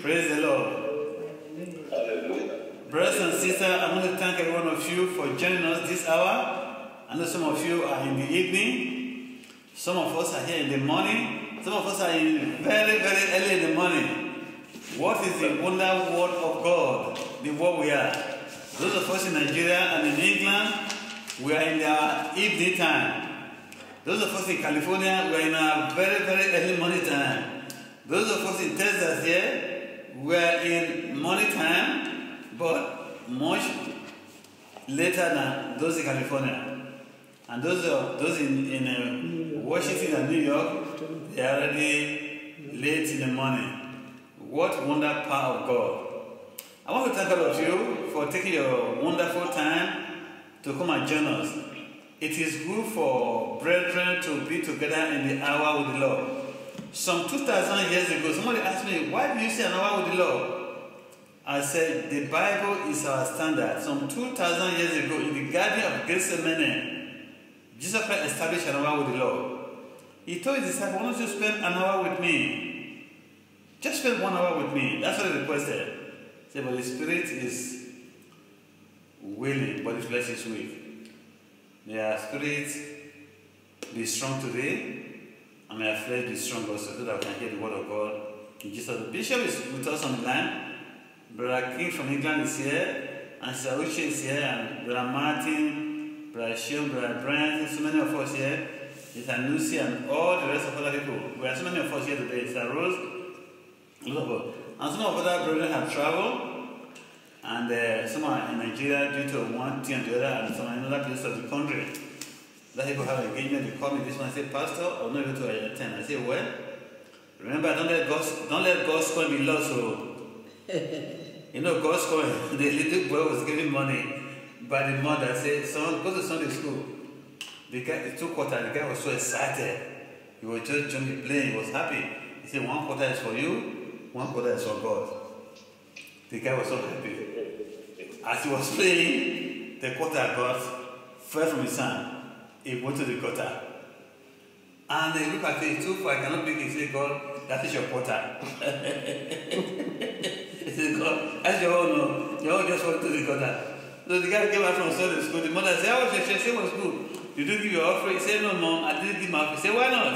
Praise the Lord. Hallelujah. Brothers and sisters, I want to thank every one of you for joining us this hour. I know some of you are in the evening, some of us are here in the morning, some of us are in very, very early in the morning. What is the wonder word of God, the word we are? Those of us in Nigeria and in England, we are in our evening time. Those of us in California, we are in our very, very early morning time. Those of us in Texas here, we are in morning time, but much later than those in California. And those those in, in uh, Washington and New York, they are already late in the morning. What wonder power of God. I want to thank all of you for taking your wonderful time to come and join us. It is good for brethren to be together in the hour with the Lord. Some 2,000 years ago, somebody asked me, why do you say an hour with the Lord? I said, the Bible is our standard. Some 2,000 years ago, in the Garden of Gethsemane, Jesus Christ established an hour with the Lord. He told his disciples, why don't you spend an hour with me? Just spend one hour with me. That's what he requested. He said, but the spirit is willing, but the flesh is weak. Our spirit be strong today, and may our flesh be strong also, so that we can hear the word of God. In Jesus, the bishop is with us on the line. Brother King from England is here, and Sister Uche is here, and Brother Martin, Brother Shion, Brother Brian, so many of us here. Sister Lucy, and all the rest of other people. We are so many of us here today. Sister Rose. And some of other brethren have traveled, and uh, some are in Nigeria due to one thing and the other, and some are in other places of the country. That people have engagement, they call me this one, I say, Pastor, I will not go to attend. I say, well, remember, don't let God's, don't let God's coin be lost. So, you know, God's coin, the little boy was giving money by the mother, said, son, go to Sunday school. The guy, the two quarter, the guy was so excited. He was just jumping playing, he was happy. He said, one quarter is for you, one quarter is for God. The guy was so happy. As he was playing, the quarter got fell from his hand. Went to the gutter. And they look at it, too far, I cannot make it. Said, God, that is your quarter. God, that's you all No. Your own just went to the gutter. So the guy came out from Sunday school. The mother said, How was your church? He was good. You didn't give your offering? He said, No, mom, I didn't give my offering. He said, Why not?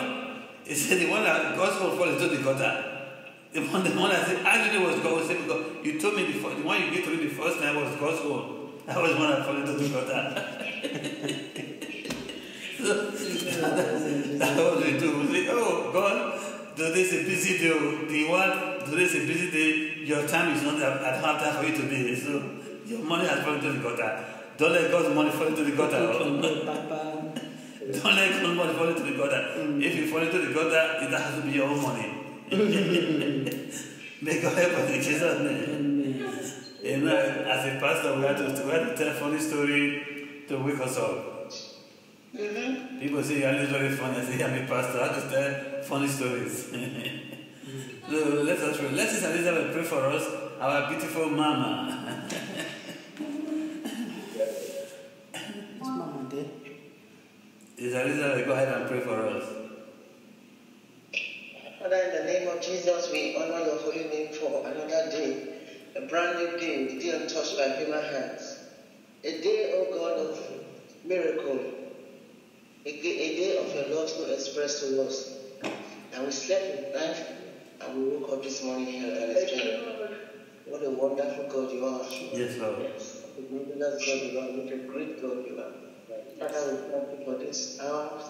He said, The one that God's going to fall into the gutter. The one, the one that said, it was God. He said, you told me before, the one you gave to me the first time was own. That was one that fell into the gutter. that was we do. We say, Oh, God, today's a busy day. The one, today's a busy day. Your time is not at, half time for you to today. So, your money has fallen into the gutter. Don't let God's money fall into the gutter. Don't let God's money fall into the gutter. If you fall into the gutter, it has to be your own money. May God help us in Jesus' name. Amen. As a pastor, we had to, we to tell a funny story to wake us up. Mm-hmm. People say you're always very funny. I say, I'm a pastor. I have to tell funny stories. so let us pray. Let us Elizabeth pray for us, our beautiful mama. Is Mama there? Is Elizabeth, go ahead and pray for us. Father, in the name of Jesus, we honor your holy name for another day, a brand new day, a day untouched by human hands. A day, O God, of miracle. A, day of your love to express to us. And we slept in life and we woke up this morning here and explained what a wonderful God you are. Yes, Lord. yes A marvelous God you are, what a great God you are. Father, we thank you for this hour.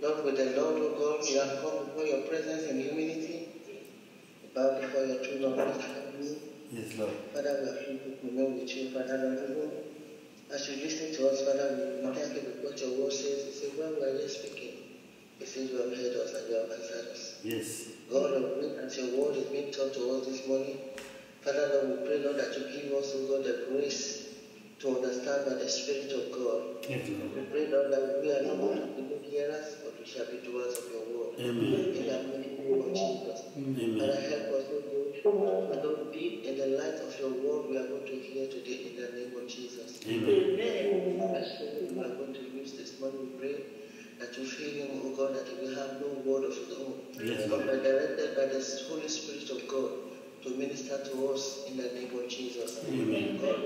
Lord, with the Lord, O God, we have come before your presence in humility. We bow before your throne of grace. Yes, Lord. Father, we are able to know with you, Father, Lord, even as you listen to us, Father, we thank you what your word says. It says, when we are speaking, it says you have heard us and you have answered us. Yes. God, Lord, we- as your word is being taught to us this morning, Father, Lord, we pray, Lord, that you give us, O God, the grace to understand by the Spirit of God. Yes, We pray, Lord, that we are not going to be hearers, but we shall be doers of your word. Amen. In the name of Jesus. Amen. Father, help us, O God, and Lord, be in the light of your word we are going to hear today in the name of Jesus. Amen. As we are going to use this morning, we pray that you fill him, O God, that will have no word of his own. Yes, but by directed by the Holy Spirit of God, to minister to us in the name of Jesus. Amen. God,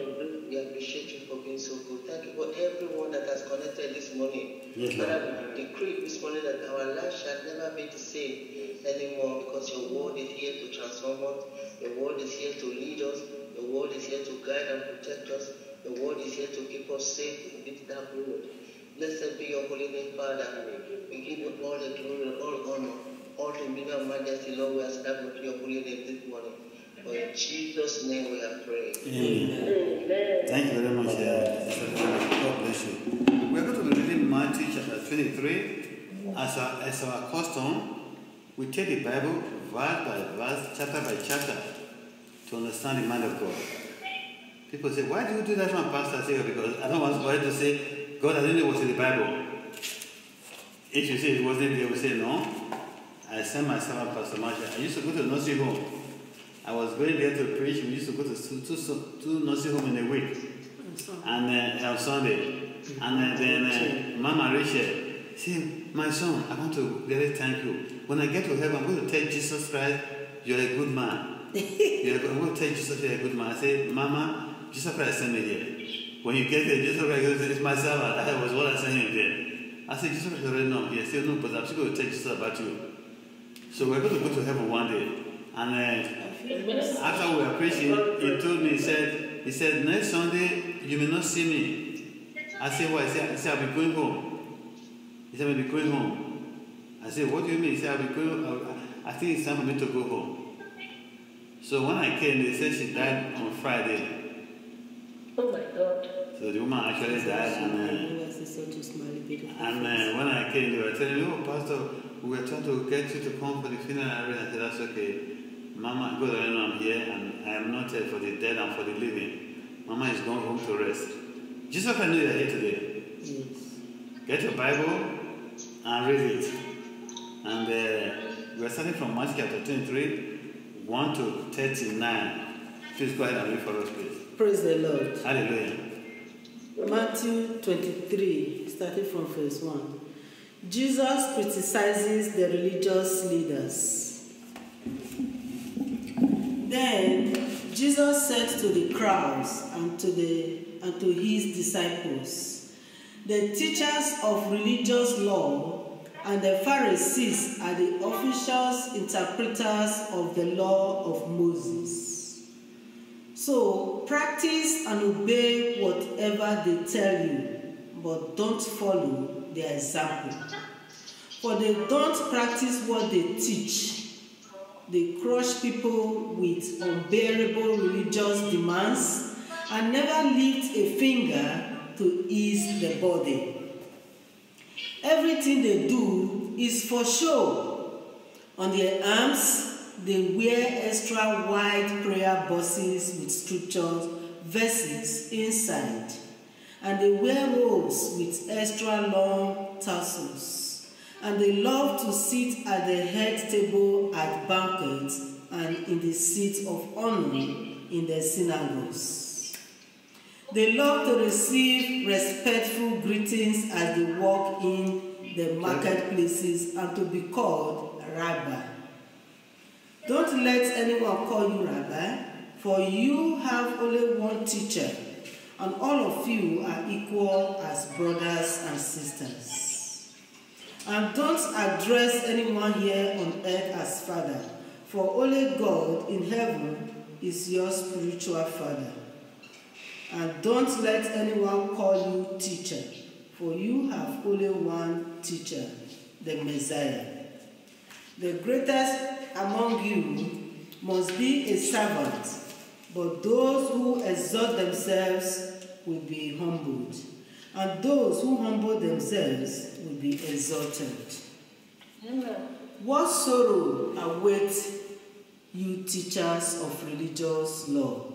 we appreciate you for being so good. Thank you for everyone that has connected this morning. Yes, Lord. Father, we decree this morning that our life shall never be the same anymore because your word is here to transform us. Your word is here to lead us. Your word is here to guide and protect us. Your word is here to keep us safe in this dark road. Blessed be your holy name, Father. We give you all the glory, all honor, all dominion and majesty, Lord. We establish your holy name this morning. For in Jesus' name we have prayed. Amen. Thank you very much, uh, God bless you. We're going to be reading Matthew chapter 23. As our, as our custom, we take the Bible verse by verse, chapter by chapter, to understand the mind of God. People say, why do you do that one, Pastor? I say, because I don't want somebody to say, God, I didn't know what's in the Bible. If you say it wasn't there, we say, no. I sent my servant, Pastor Marshall. I used to go to nursing home. I was going there to preach. We used to go to two, two, two nursing home in a week, and uh, on Sunday. And uh, then uh, Mama Rachel said, "My son, I want to really thank you. When I get to heaven, I'm going to tell Jesus Christ, you're a good man. You're, I'm going to tell Jesus you're a good man." I said, "Mama, Jesus Christ sent me here. When you get there, Jesus Christ goes, it's my servant. I was what I sent him there." I said, "Jesus Christ already know here." He said, "No, but I'm still going to tell Jesus about you." So we're going to go to heaven one day, and. Uh, after we were preaching, he told me, he said, he said, next Sunday you may not see me. I said, what? He said, he said I'll be going home. He said, I'll be going home. I said, what do you mean? He said, I'll be going. I think it's time for me to go home. So when I came, they said she died on Friday. Oh my God. So the woman actually died, and, uh, and uh, when I came, they were telling me, oh, Pastor, we were trying to get you to come for the funeral. I said, that's okay. Mama, God, I know I'm here and I am not here for the dead and for the living. Mama is going home to rest. Jesus, I know you're here today. Yes. Get your Bible and read it. And uh, we're starting from Matthew chapter 23, 1 to 39. Please go ahead and read for us, please. Praise the Lord. Hallelujah. Matthew 23, starting from verse 1. Jesus criticizes the religious leaders. Then Jesus said to the crowds and to, the, and to his disciples, The teachers of religious law and the Pharisees are the officials interpreters of the law of Moses. So practice and obey whatever they tell you, but don't follow their example. For they don't practice what they teach. They crush people with unbearable religious demands and never lift a finger to ease the body. Everything they do is for show. On their arms, they wear extra wide prayer boxes with scriptures, verses inside, and they wear robes with extra long tassels. And they love to sit at the head table at banquets and in the seat of honor in the synagogues. They love to receive respectful greetings as they walk in the marketplaces and to be called rabbi. Don't let anyone call you rabbi, for you have only one teacher, and all of you are equal as brothers and sisters. And don't address anyone here on earth as father, for only God in heaven is your spiritual father. And don't let anyone call you teacher, for you have only one teacher, the Messiah. The greatest among you must be a servant, but those who exalt themselves will be humbled, and those who humble themselves will be exalted. What sorrow awaits you teachers of religious law,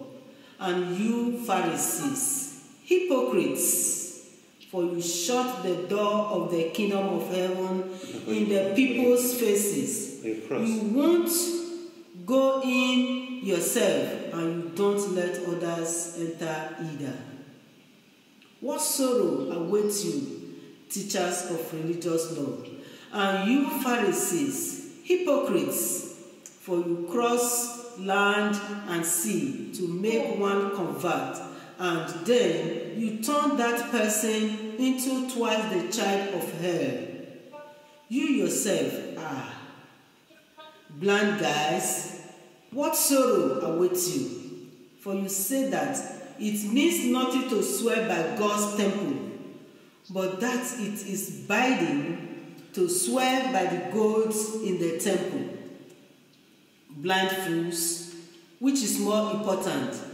and you Pharisees, hypocrites! For you shut the door of the kingdom of heaven in the people's faces. You won't go in yourself, and you don't let others enter either. What sorrow awaits you, teachers of religious law, and you Pharisees, hypocrites! For you cross land, and sea to make one convert, and then you turn that person into twice the child of hell. You yourself are. Blind guys, what sorrow awaits you? For you say that it means nothing to swear by God's temple, but that it is binding to swear by the gods in the temple. Blind fools, which is more important,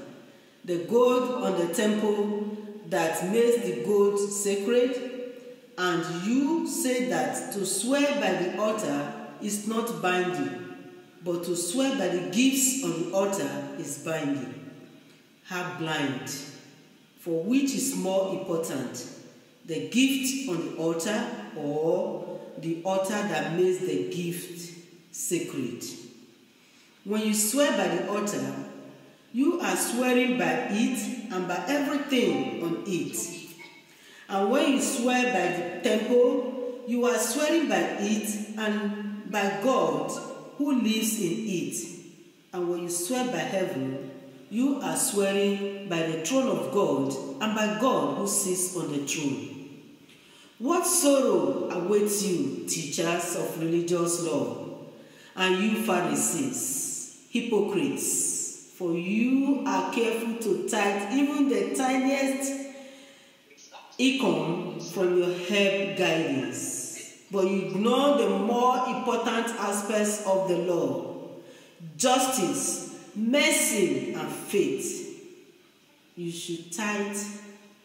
the gold on the temple that makes the gold sacred, and you say that to swear by the altar is not binding, but to swear by the gifts on the altar is binding. How blind! For which is more important, the gift on the altar or the altar that makes the gift sacred? When you swear by the altar, you are swearing by it and by everything on it. And when you swear by the temple, you are swearing by it and by God who lives in it. And when you swear by heaven, you are swearing by the throne of God and by God who sits on the throne. What sorrow awaits you, teachers of religious law, and you Pharisees, hypocrites, for you are careful to tithe even the tiniest income from your help guidance, but you ignore the more important aspects of the law justice, mercy, and faith. You should tithe,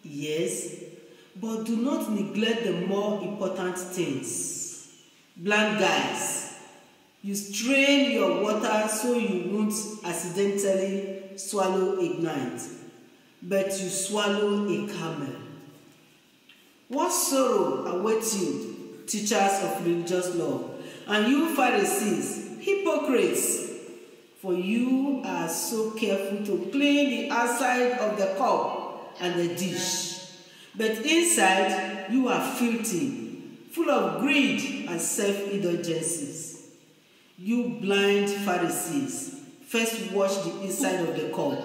yes, but do not neglect the more important things. Blind guys, you strain your water so you won't accidentally swallow a ignite, but you swallow a camel. What sorrow awaits you, teachers of religious law, and you Pharisees, hypocrites! For you are so careful to clean the outside of the cup and the dish, but inside you are filthy, full of greed and self-indulgences. You blind Pharisees, first wash the inside of the cup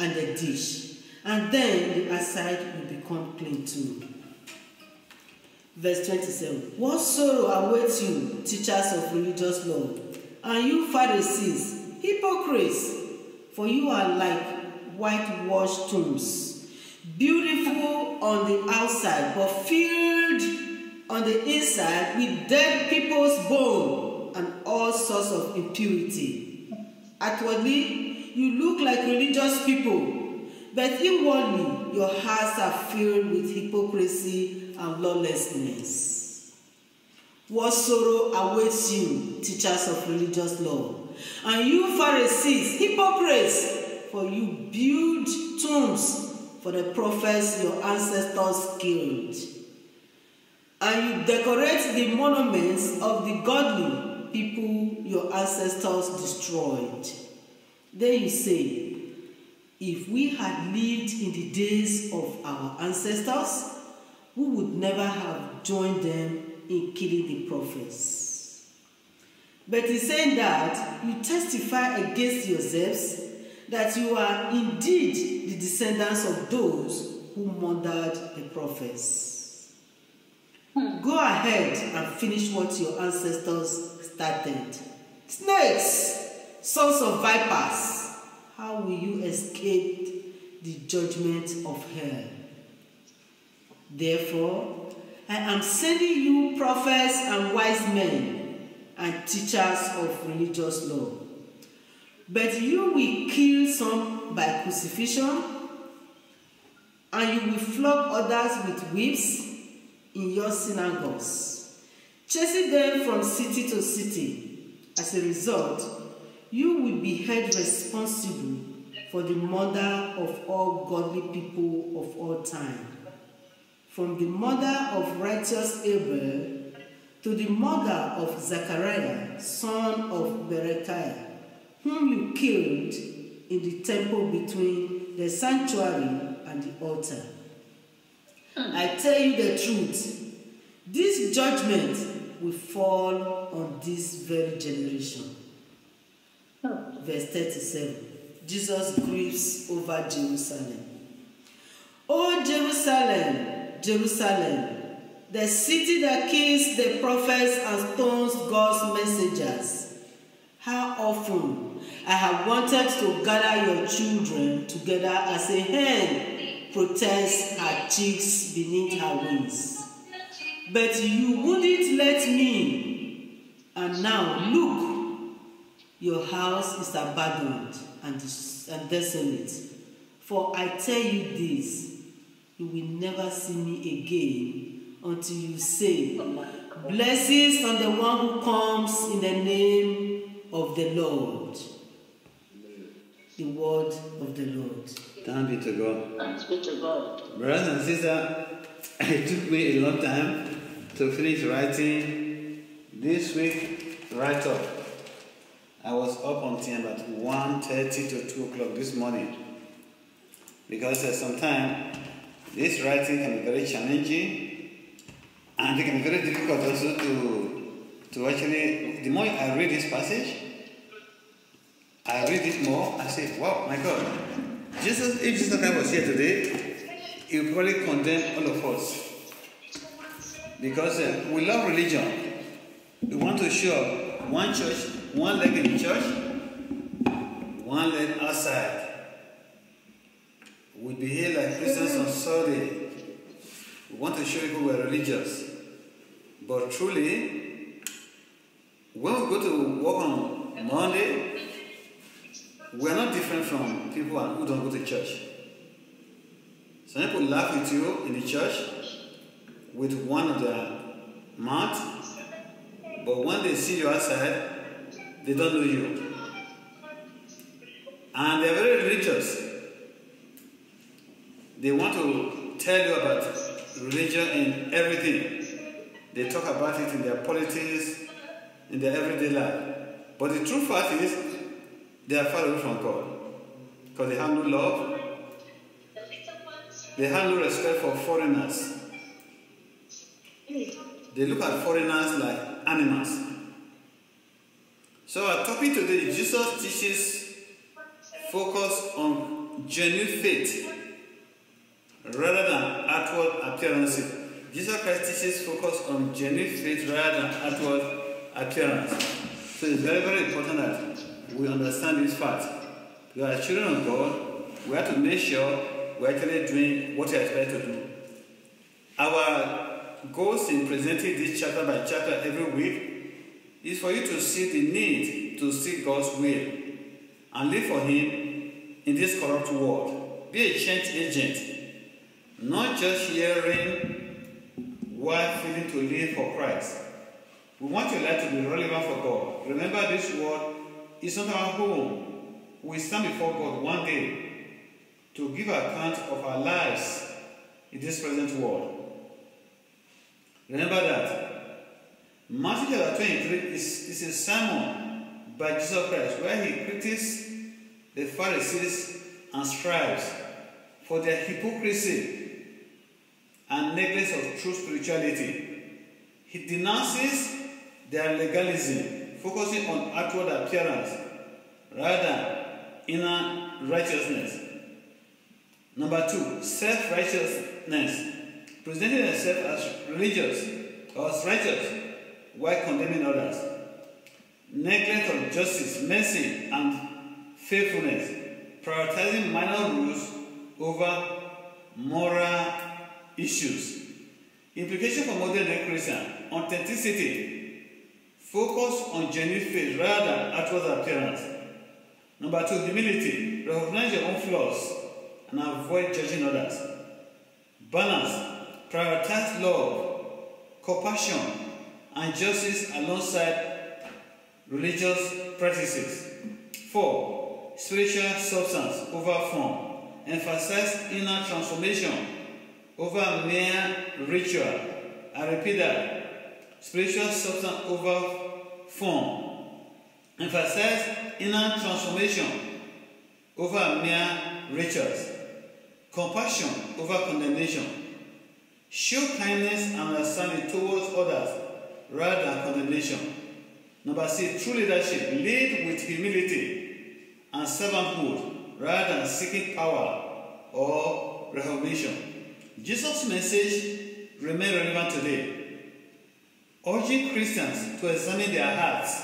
and the dish, and then the outside will become clean too. Verse 27 What sorrow awaits you, teachers of religious law, and you Pharisees, hypocrites, for you are like whitewashed tombs, beautiful on the outside, but filled on the inside with dead people's bone and all sorts of impurity. Outwardly, you look like religious people, but inwardly, your hearts are filled with hypocrisy and lawlessness. What sorrow awaits you, teachers of religious law, and you Pharisees, hypocrites, for you build tombs for the prophets your ancestors killed, and you decorate the monuments of the godly people your ancestors destroyed. Then you say, if we had lived in the days of our ancestors, we would never have joined them in killing the prophets. But in saying that, you testify against yourselves that you are indeed the descendants of those who murdered the prophets. Hmm. Go ahead and finish what your ancestors started. Snakes, sons of vipers, how will you escape the judgment of hell? Therefore, I am sending you prophets and wise men and teachers of religious law. But you will kill some by crucifixion, and you will flog others with whips in your synagogues, chasing them from city to city. As a result, you will be held responsible for the murder of all godly people of all time. From the murder of righteous Abel to the murder of Zechariah, son of Berechiah, whom you killed in the temple between the sanctuary and the altar. Hmm. I tell you the truth, this judgment will fall on this very generation. Oh. Verse 37. Jesus grieves over Jerusalem. O Jerusalem, Jerusalem, the city that kills the prophets and stones God's messengers. How often I have wanted to gather your children together as a hen protects her chicks beneath her wings. But you wouldn't let me. And now look, your house is abandoned and, and desolate. For I tell you this, you will never see me again until you say, my God. Blessings on the one who comes in the name of the Lord. The word of the Lord. Thank be to God. Thanks be to God. Brothers and sisters, it took me a long time to finish writing this week write up. I was up until about 1.30 to 2 o'clock this morning because sometimes this writing can be very challenging and it can be very difficult also to, to actually, the more I read this passage, I read it more, I say, wow, my God, Jesus, if Jesus was here today, he would probably condemn all of us. Because uh, we love religion. We want to show one church, one leg in church, one leg outside. We behave like Christians on Sunday. We want to show people we're religious. But truly, when we go to work on Monday, we are not different from people who don't go to church. Some people laugh with you in the church with one of their mouth, but when they see you outside, they don't know you. And they're very religious. They want to tell you about religion in everything. They talk about it in their politics, in their everyday life. But the true fact is, they are far away from God. Because they have no love, they have no respect for foreigners. They look at foreigners like animals. So our topic today, Jesus teaches focus on genuine faith rather than outward appearances. Jesus Christ teaches focus on genuine faith rather than outward appearance. So it's very, very important that we understand this fact. We are children of God. We have to make sure we're actually doing what we are expected to do. Our goals in presenting this chapter by chapter every week is for you to see the need to seek God's will and live for Him in this corrupt world. Be a change agent, not just hearing while feeling to live for Christ. We want your life to be relevant for God. Remember, this world is not our home. We stand before God one day to give account of our lives in this present world. Remember that. Matthew chapter 23 is, is a sermon by Jesus Christ where he critiques the Pharisees and scribes for their hypocrisy and neglect of true spirituality. He denounces their legalism, focusing on outward appearance rather than inner righteousness. Number two, self righteousness, presenting themselves as religious or as righteous while condemning others. Neglect of justice, mercy, and faithfulness, prioritizing minor rules over moral issues. Implication for modern Christian authenticity, focus on genuine faith rather than outward appearance. Number two, humility, recognize your own flaws and avoid judging others. Balance, prioritize love, compassion, and justice alongside religious practices. Four, spiritual substance over form. Emphasize inner transformation over mere ritual. I repeat that. Spiritual substance over form. Emphasize inner transformation over mere rituals. Compassion over condemnation. Show kindness and understanding towards others rather than condemnation. Number six, true leadership. Lead with humility and servanthood rather than seeking power or recognition. Jesus' message remains relevant today, urging Christians to examine their hearts,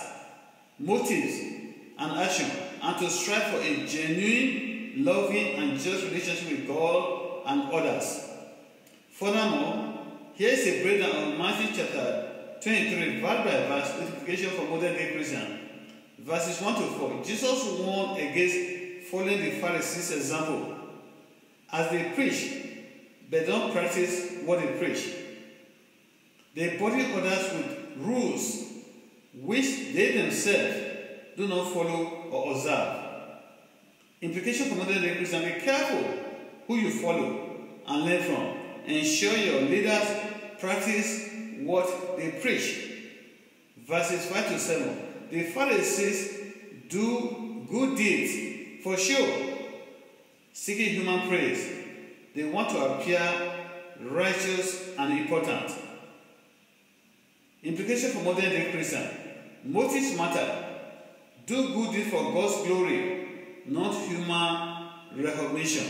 motives, and action, and to strive for a genuine, loving, and just relationship with God and others. Furthermore, here is a breakdown of Matthew chapter 23, verse by verse, notification for modern day Christian. Verses 1 to 4. Jesus warned against following the Pharisees' example as they preach, but don't practice what they preach. They burden others with rules which they themselves do not follow or observe. Implication for modern day Christian be careful who you follow and learn from. Ensure your leaders practice what they preach. Verses 5 to 7. The Pharisees do good deeds for sure, seeking human praise. They want to appear righteous and important. Implication for modern day Christian. Motives matter. Do good deeds for God's glory, not human recognition.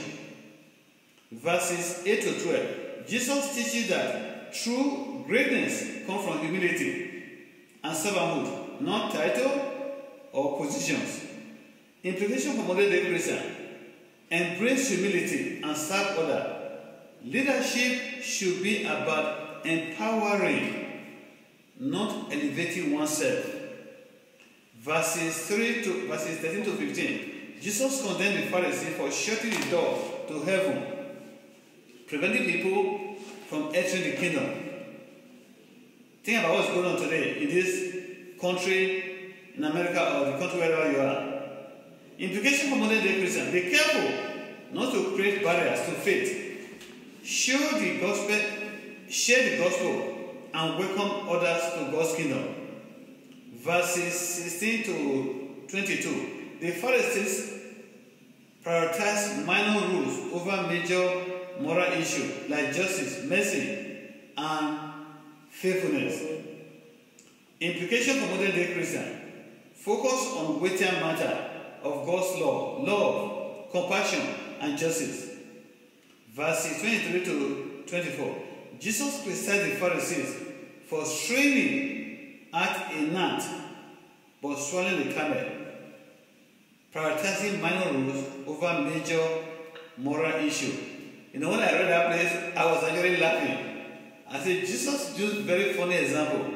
Verses 8 to 12. Jesus teaches that true greatness comes from humility and servanthood, not title or positions. Implication for modern day Christian. Embrace humility and serve others. Leadership should be about empowering, not elevating oneself. Verses 3 to verses 13 to 15. Jesus condemned the Pharisees for shutting the door to heaven, preventing people from entering the kingdom. Think about what's going on today in this country, in America, or the country wherever you are. Implication for modern day Christians be careful not to create barriers to faith. Show the gospel, share the gospel, and welcome others to God's kingdom. Verses 16 to 22. The Pharisees prioritize minor rules over major moral issues like justice, mercy, and faithfulness. Implication for modern day Christian focus on weightier matter of God's law, love, compassion, and justice. Verses 23 to 24. Jesus criticized the Pharisees for straining at a gnat but swallowing the camel, prioritizing minor rules over major moral issues. You know, when I read that place, I was actually laughing. I said, Jesus used very funny example.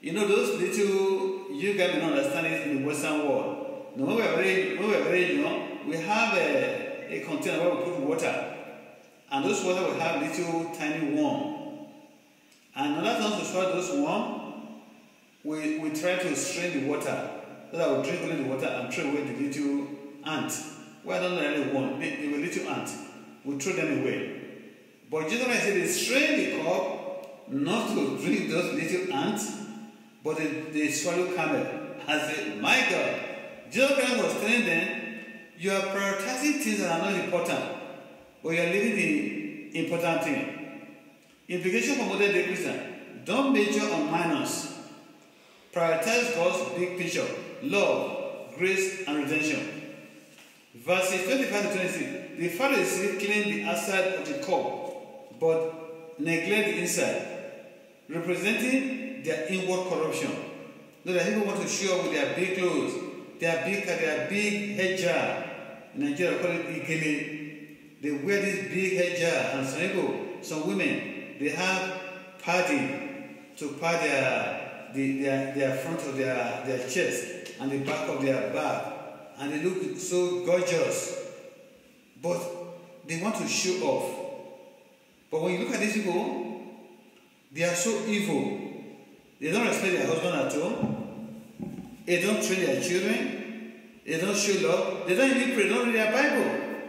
You know, those little, you guys not understand it in the Western world. You know, when we are very, when we very young, we have a, a container where we put water. And those water will have little tiny worm. And in order to swallow those worm, we, we try to strain the water so that we drink only the water and throw away the little ant. Well, not really one, they, they were little ant. We throw them away. But Jesus Christ said strain the cup not to drink those little ants, but they, they swallow camel. I said, my God. Jesus Christ was telling them, you are prioritizing things that are not important, but you are leaving the important thing. Implication for modern day Christian, don't major on minors. Prioritize God's big picture, love, grace, and redemption. Verses 25 to 26. The Pharisees clean the outside of the cup, but neglect the inside, representing their inward corruption. Know that people want to show up with their big clothes, their big their big head jar. In Nigeria, call it ikele. They wear this big head jar, and some people, some women, they have padding to pad their, the, their, their front of their, their chest and the back of their back, and they look so gorgeous. But they want to show off. But when you look at these people, they are so evil. They don't respect their husband at all. They don't train their children. They don't show love. They don't even pray. They don't read their Bible.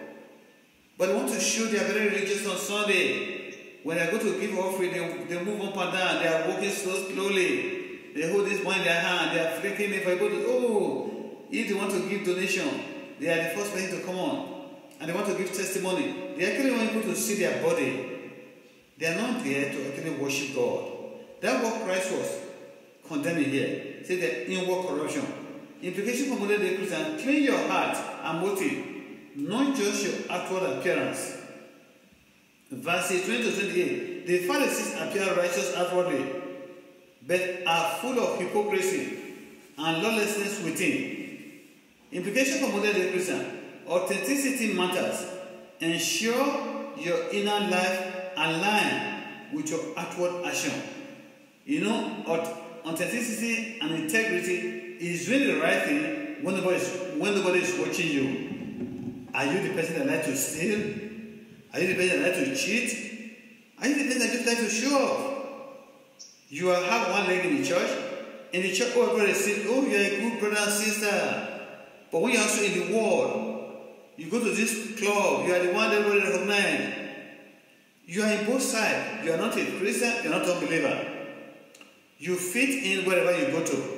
But they want to show they are very religious on Sunday. When they go to give offering, they, they move up and down. They are walking so slowly. They hold this money in their hand. They are freaking. If I go to, oh, if they want to give donation, they are the first person to come on. And they want to give testimony. They actually want people to see their body. They are not there to actually worship God. That's what Christ was condemning here. Say the inward corruption. Implication for modern day Christian, clean your heart and motive, not just your outward appearance. Verses 20 to 28. The Pharisees appear righteous outwardly, but are full of hypocrisy and lawlessness within. Implication for modern day Christian, authenticity matters. Ensure your inner life align with your outward action. You know, aut- authenticity and integrity is doing the right thing when nobody is, when nobody is watching you. Are you the person that like to steal? Are you the person that like to cheat? Are you the person that just like to show off? You have one leg in the church, in the church, oh, everybody says, oh, you're a good brother and sister. But when you're also in the world, you go to this club, you are the one that everybody recognize. You are in both sides. You are not a Christian, you are not a believer. You fit in wherever you go to.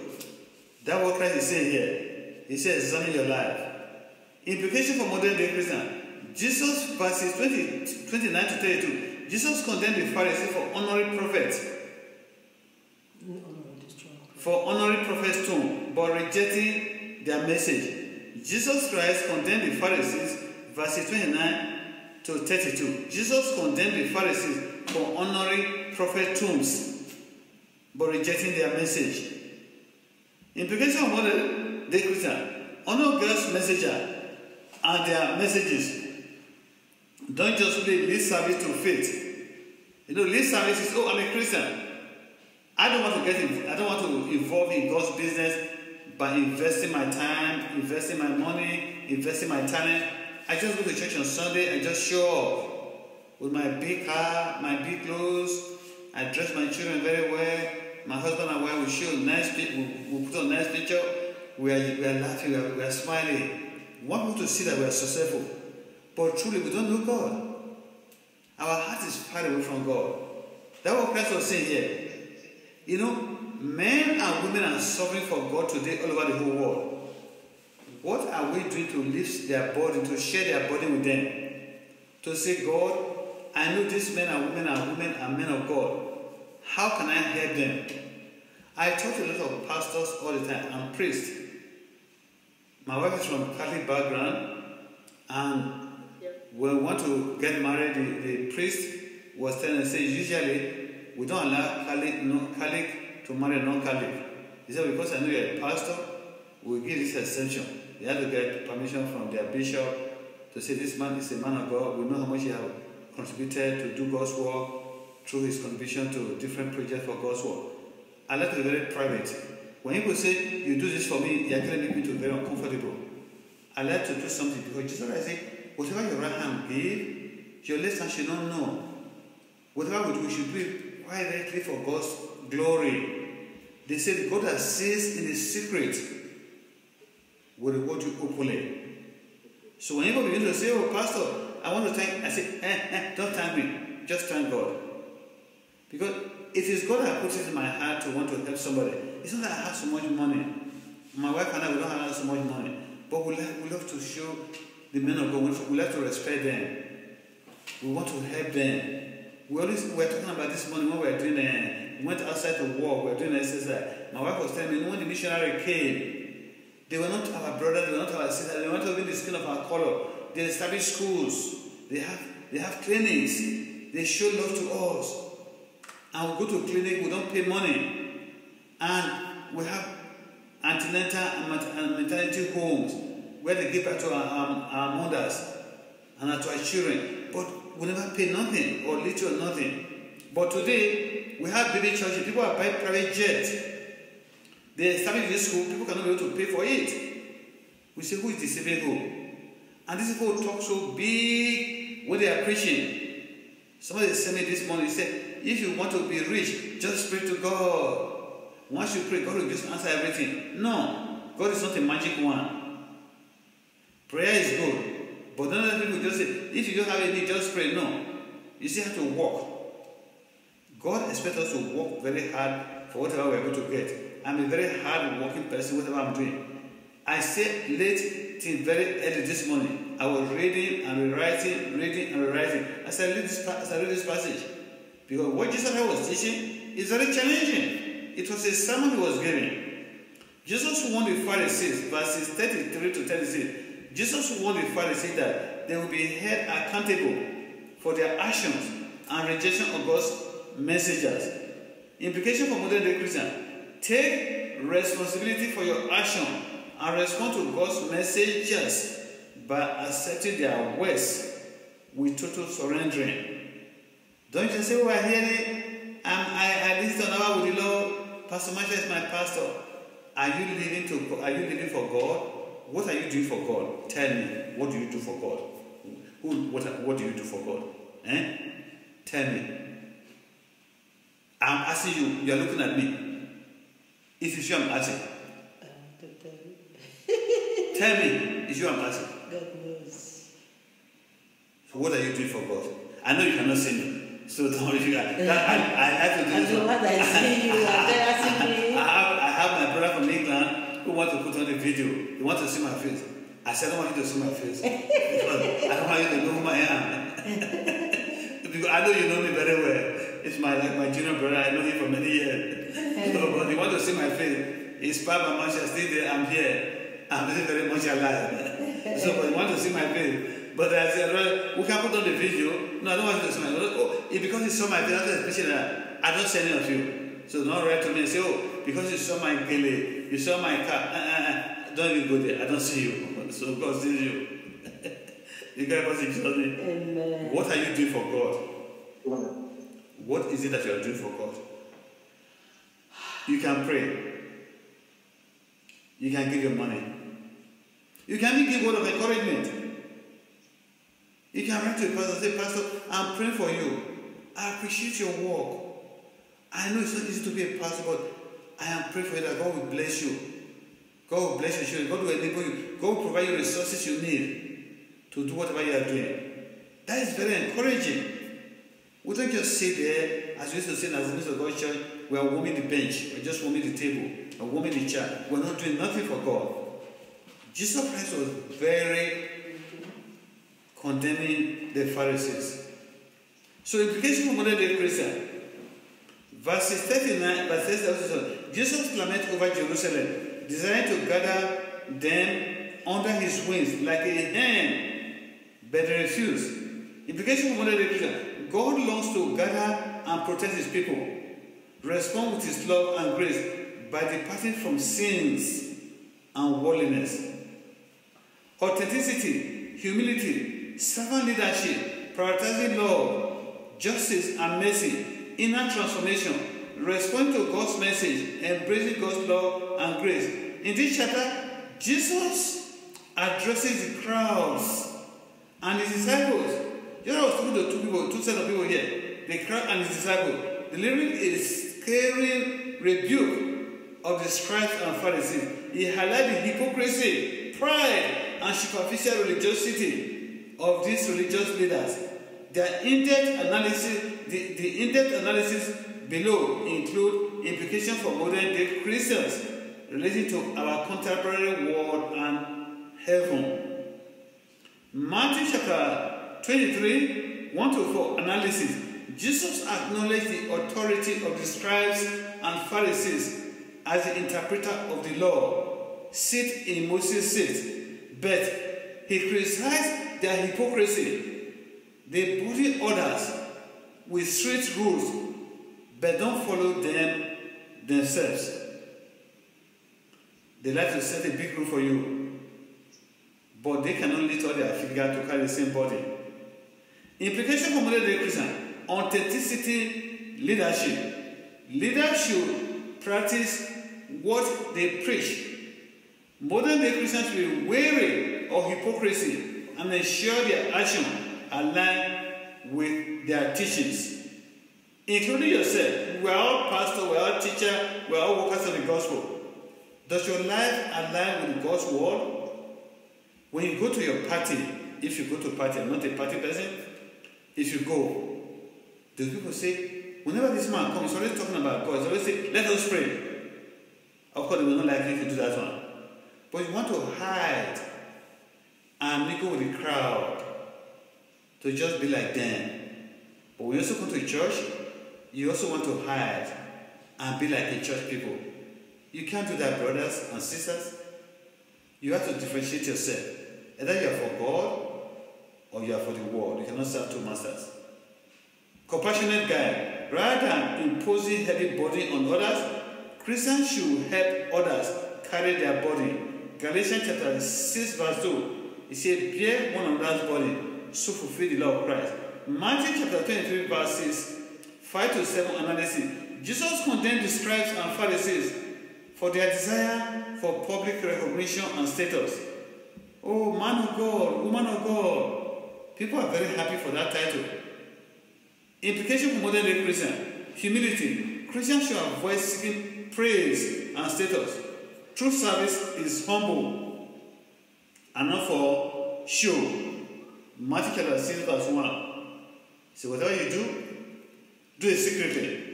That's what Christ is saying here. He says, examine your life. Implication for modern day Christian. Jesus, verses 20, 29 to 32. Jesus condemned the Pharisees for honoring prophets, No, no, destroy. for honoring prophets too, but rejecting their message. Jesus Christ condemned the Pharisees, verses 29 to 32. Jesus condemned the Pharisees for honoring prophet tombs, but rejecting their message. Implication of modern day Christian. Honor God's messenger and their messages. Don't just play lip service to faith. You know, lip service is, oh, I'm a Christian. I don't want to get in, I don't want to involve in God's business by investing my time, investing my money, investing my talent. I just go to church on Sunday, I just show up with my big car, my big clothes. I dress my children very well. My husband and wife will show nice we put on nice picture. We are, we are laughing, we are, we are smiling. We want people to see that we are successful. But truly, we don't know God. Our heart is far away from God. That's what Christ was saying here. You know, men and women are suffering for God today all over the whole world. What are we doing to lift their burden, to share their burden with them? To say, God, I know these men and women are women and men of God. How can I help them? I talk to a lot of pastors all the time and priests. My wife is from Catholic background, and when we want to get married, the, the priest was telling us, say, usually we don't allow Catholic, no, Catholic to marry a non-Catholic. He said, because I know you're a pastor, we'll give this exemption. They have to get permission from their bishop to say this man is a man of God. We know how much he has contributed to do God's work through his contribution to different projects for God's work. I like to be very private. When people say, you do this for me, you're going to make me to very uncomfortable. I like to do something because Jesus said, whatever your right hand give, your left hand should not know. Whatever we do, we should do it quietly for God's glory. They said God that sees in the secret will reward you openly. So whenever people begin to say, Oh, Pastor, I want to thank, I say, eh, eh, don't thank me, just thank God. Because if it is God that puts it in my heart to want to help somebody. It's not that I have so much money. My wife and I, we don't have so much money. But we, like, we love to show the men of God, we love to respect them. We want to help them. We always we were talking about this money when we're doing uh, we went outside to walk, we were doing exercise. My wife was telling me when the missionary came, they were not our brothers, they were not our sisters, they were not even the skin of our color. They established schools, they have they have clinics, they show love to us. And we go to clinic, we don't pay money. And we have antenatal and maternity homes where they give back to our, our, our mothers and to our children. But we never pay nothing or little or nothing. But today, we have baby churches. People are buying private jets. They establish this school. People cannot be able to pay for it. We say, who is deceiving who? And these people talk so big when they are preaching. Somebody sent me this morning. He said, if you want to be rich, just pray to God. Once you pray, God will just answer everything. No, God is not a magic one. Prayer is good. But then other people just say, if you don't have anything, just pray. No. You still have to work. God expects us to work very hard for whatever we're going to get. I'm a very hard working person, whatever I'm doing. I stayed late till very early this morning. I was reading and rewriting, reading and rewriting. As I read this, as read this passage, because what Jesus was teaching is very challenging. It was a sermon he was giving. Jesus warned the Pharisees, verses 33 to 36. Jesus warned the Pharisees that they will be held accountable for their actions and rejection of God's messengers. Implication for modern day Christian take responsibility for your action and respond to God's messengers by accepting their words with total surrendering. Don't you say, Oh, I hear it. I'm, I, I listen to with the Lord. Pastor Masha is my pastor. Are you living to are you living for God? What are you doing for God? Tell me, what do you do for God? Who, what, what do you do for God? Eh? Tell me. I'm asking you, you're looking at me. Is it's you I'm asking. Tell me. is you I'm asking. God knows. So what are you doing for God? I know you cannot see me. So don't worry. That, I, I have to do this one. I see you are I me. have, I have my brother from England who wants to put on the video. He wants to see my face. I said, I don't want you to see my face. because I don't want you to know who I am. because I know you know me very well. It's my like my junior brother. I know him for many years. so, but he want to see my face. His papa and Masha still there. I'm here. I'm still very much alive. so, but he want to see my face. But I said, well, we can put on the video. No, I don't want to see my face. Oh, it- because he saw my face, that's the picture that I don't see any of you. So don't write to me and say, oh, because you saw my gele, you saw my car. Uh, uh, uh, don't even go there. I don't see you. So God sees you. you get what Jesus name. Amen. What are you doing for God? What is it that you are doing for God? You can pray. You can give your money. You can even give word of encouragement. You can write to a pastor and say, Pastor, I'm praying for you. I appreciate your work. I know it's not easy to be a pastor, but I am praying for you that God will bless you. God will bless your children. God will enable you. God will provide you resources you need to do whatever you are doing. That is very encouraging. We don't just sit there, as we used to say in the Assemblies of God Church, we are warming the bench, we're just warming the table, we're warming the chair. We're not doing nothing for God. Jesus Christ was very condemning the Pharisees. So implication for modern day Christian. Verses 39, verse 37, Jesus lament over Jerusalem, desiring to gather them under his wings like a hen, but they refuse. Implication for modern day Christian. God longs to gather and protect his people, respond with his love and grace by departing from sins and worldliness. Authenticity, humility, servant leadership, prioritizing love, justice, and mercy, inner transformation, respond to God's message, embracing God's love and grace. In this chapter, Jesus addresses the crowds and his disciples. I was talking to two people, two sets of people here, the crowd and his disciples, delivering a scathing rebuke of the scribes and Pharisees. He highlighted hypocrisy, pride, and superficial religiosity of these religious leaders. Their in-depth analysis, the, the in-depth analysis below include implications for modern day Christians relating to our contemporary world and heaven. Matthew chapter 23, 1 to 4 analysis. Jesus acknowledged the authority of the scribes and Pharisees as the interpreter of the law, sit in Moses' seat, but he criticized their hypocrisy. They body orders with strict rules, but don't follow them themselves. They like to set a big rule for you, but they can only turn their finger to carry the same body. Implication for modern day Christian authenticity leadership. Leaders should practice what they preach. Modern day Christians should be wary of hypocrisy and ensure their action align with their teachings. Including yourself, we are all pastors, we are all teachers, we are all workers of the gospel. Does your life align with God's word? When you go to your party, if you go to a party, I'm not a party person, if you go, do people say, whenever this man comes, always talking about God, always saying, let us pray. Of course, they will not like you to do that one. But you want to hide and mingle with the crowd to just be like them. But when you also go to church, you also want to hide and be like the church people. You can't do that, brothers and sisters. You have to differentiate yourself. Either you are for God or you are for the world. You cannot serve two masters. Compassionate guy. Rather than imposing heavy burden on others, Christians should help others carry their burden. Galatians chapter 6 verse 2. It says, bear one another's burden, so fulfill the law of Christ. Matthew chapter 23 verse 6, 5 to 7 analysis. Jesus condemned the scribes and Pharisees for their desire for public recognition and status. Oh, man of God, woman of God. People are very happy for that title. Implication for modern day Christian humility. Christians should avoid seeking praise and status. True service is humble and not for show. Matthew chapter 6, verse 1. So, whatever you do, do it secretly.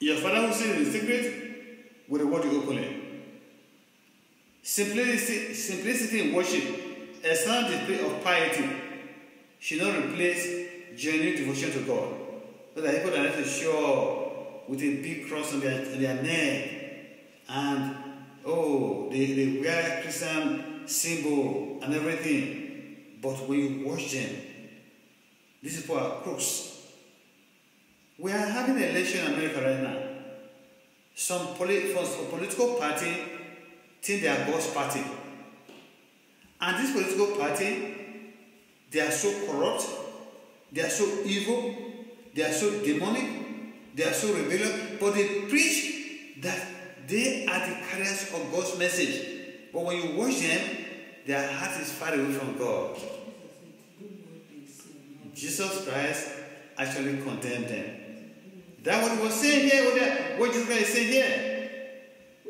Your father who sees in secret will reward you openly. Simplicity, simplicity in worship, a sound display of piety, should not replace genuine devotion to God. So that people are not to show with a big cross on their, on their neck and oh, they, they wear Christian symbol and everything. But when you watch them, these people are crooks. We are having an election in America right now. Some, polit- some political party think they are God's party. And this political party, they are so corrupt, they are so evil, they are so demonic, they are so rebellious, but they preach that they are the carriers of God's message. But when you watch them, their heart is far away from God. Jesus Christ actually condemned them. That what he was saying here, what, what Jesus Christ is saying here.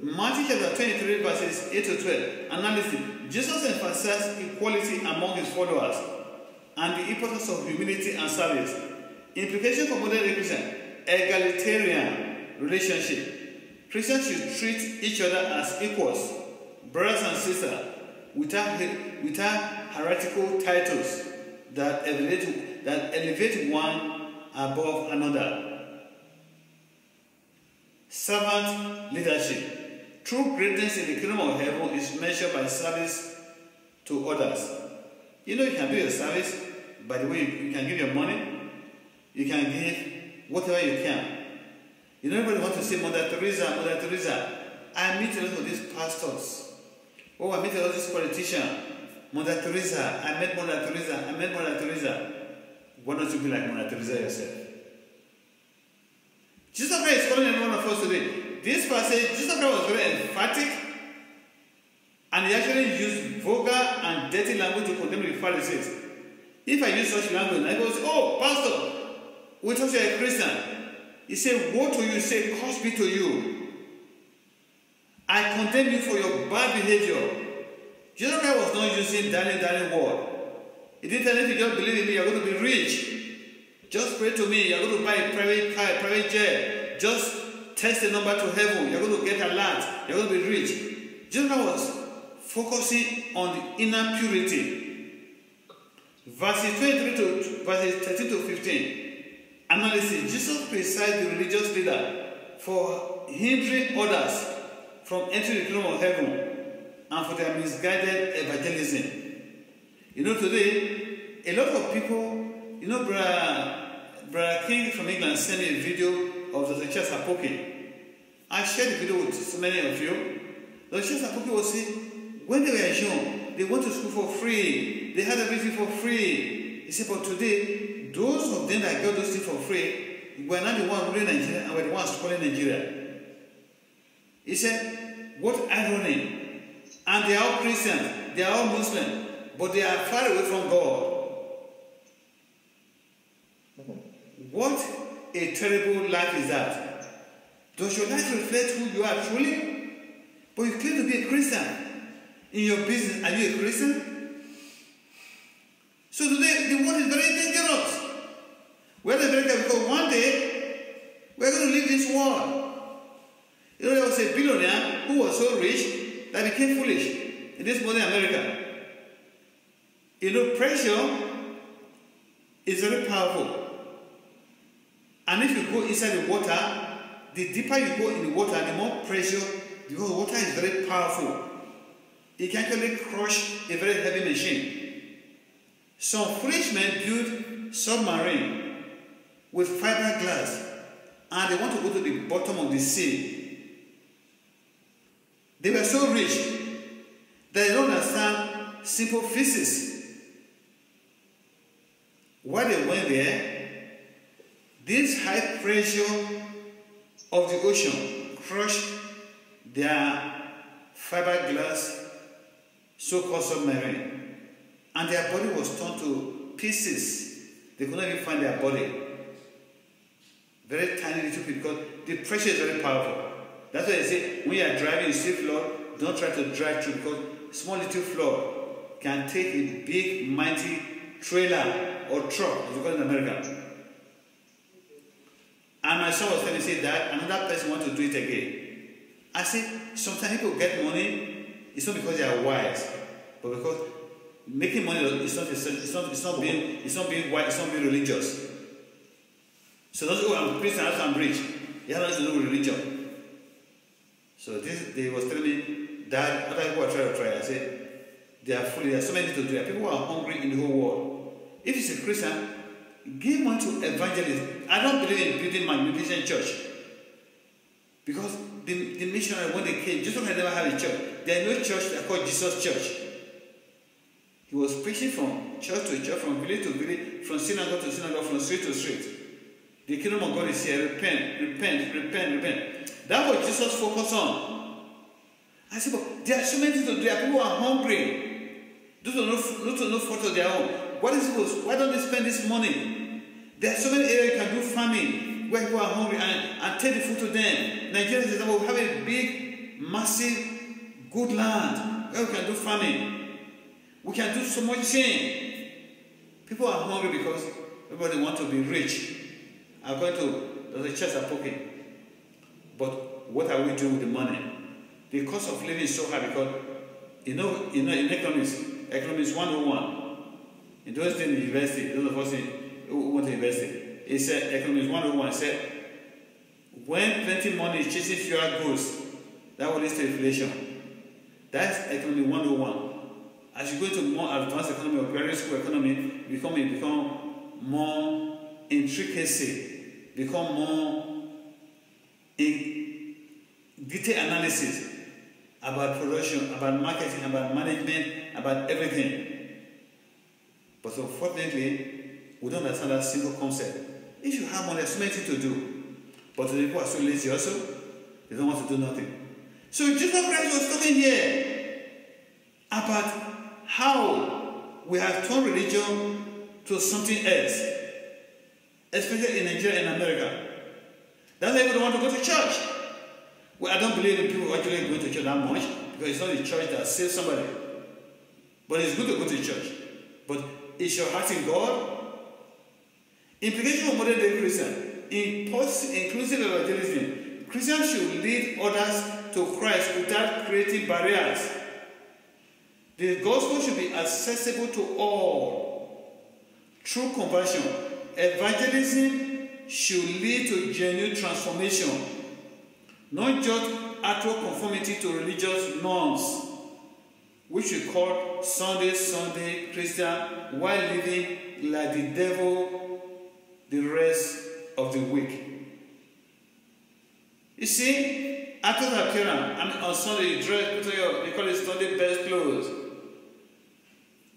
Matthew chapter 23, verses 8 to 12. Analysis. Jesus emphasized equality among his followers and the importance of humility and service. Implication for modern Christian, egalitarian relationship. Christians should treat each other as equals, brothers and sisters, without, without heretical titles that elevate, that elevate one above another. Servant leadership. True greatness in the kingdom of heaven is measured by service to others. You know, you can do your service by the way you can give your money, you can give whatever you can. You know, everybody wants to say, Mother Teresa, Mother Teresa. I meet a lot of these pastors. Oh, I meet a lot of these politicians. Mother Teresa, I met Mother Teresa, I met Mother Teresa. Why don't you be like Mother Teresa yourself? Jesus Christ is calling every one of us today. This passage, Jesus Christ was very emphatic and he actually used vulgar and dirty language to condemn the Pharisees. If I use such language, I go, oh, Pastor, we thought you're a Christian. He said, Woe to you, say, curse be to you. I condemn you for your bad behavior. Jesus Christ was not using darling, darling word. He didn't tell him to just believe in me, you're going to be rich. Just pray to me, you're going to buy a private car, a private jet. Just test the number to heaven, you're going to get a lot, you're going to be rich. Jesus Christ was focusing on the inner purity. Verses 23 to verses 13 to 15. Analysis Jesus criticized the religious leader for hindering others from entering the kingdom of heaven and for their misguided evangelism. You know, today, a lot of people, you know, Brother, Brother King from England sent me a video of the Church Apoke. I shared the video with so many of you. The Church Apoke was saying, when they were young, they went to school for free, they had everything for free. He said, but today, those of them that got those things for free were not the ones ruling Nigeria and were the ones spoiling Nigeria. He said, What irony! And they are all Christians, they are all Muslims, but they are far away from God. What a terrible life is that. Does your life reflect who you are truly? But you claim to be a Christian. In your business, are you a Christian? So today, the world is very dangerous. We're very careful because one day, we're going to leave this world. You know, there was a billionaire who was so rich that became foolish in this modern America. You know, pressure is very powerful. And if you go inside the water, the deeper you go in the water, the more pressure because water is very powerful. It can actually crush a very heavy machine. Some foolish men build submarine with fiberglass and they want to go to the bottom of the sea. They were so rich that they don't understand simple physics. While they went there, this high pressure of the ocean crushed their fiberglass so-called submarine, and their body was torn to pieces. They could not even find their body. Very tiny little bit because the pressure is very powerful. That's why they say when you are driving, you see floor, don't try to drive through because small little floor can take a big, mighty trailer or truck, as we call it in America. And my son was telling me, that another person want to do it again. I said, sometimes people get money, it's not because they are wise, but because making money is not, it's not, it's not being, it's not being wise, it's not being religious. So those who are Christian, I'm rich, it nothing to do religion. So this, they was telling me that other people are trying to try. I said, they are fully, there are so many to do. People who are hungry in the whole world. If it's a Christian, give money to evangelists. I don't believe in building my magnificent church. Because the, the missionary, when they came, Jesus had never had a church. There is no church that called Jesus Church. He was preaching from church to church, from village to village, from synagogue to synagogue, from street to street. The kingdom of God is here. Repent, repent, repent, repent. That was Jesus' focus on. I said, but there are so many things to do. People are hungry. Those are not to no fault of their own. What is it? Why don't they spend this money? There are so many areas you can do farming where people are hungry and, and take the food to them. Nigeria, for example, we have a big, massive, good land where we can do farming. We can do so much thing. People are hungry because everybody wants to be rich. I'm going to, there's a church I'm talking. But what are we doing with the money? The cost of living is so high because, you know, you know in economics, economics 101, in those days in university, those of us who went to university, it said, economics 101 said, when plenty money is chasing fewer goods, that will lead to inflation. That's economy 101. As you go into more advanced economy or graduate school economy, you become, you become more intricacy, become more in detailed analysis about production, about marketing, about management, about everything. But unfortunately, we don't understand that simple concept. If you have money, there's so many things to do. But the people are so lazy also, they don't want to do nothing. So Jesus Christ was talking here about how we have turned religion to something else, especially in Nigeria and America. That's why people don't want to go to church. Well, I don't believe in people actually going to church that much because it's not the church that saves somebody. But it's good to go to church. But is your heart in God? Implication of modern day Christian, in inclusive evangelism, Christians should lead others to Christ without creating barriers. The gospel should be accessible to all. Through conversion, evangelism should lead to genuine transformation, not just outward conformity to religious norms, which we call Sunday, Sunday Christian, while living like the devil the rest of the week. You see, after the appearance, and oh, on Sunday you dress, put on your, they call it Sunday best clothes.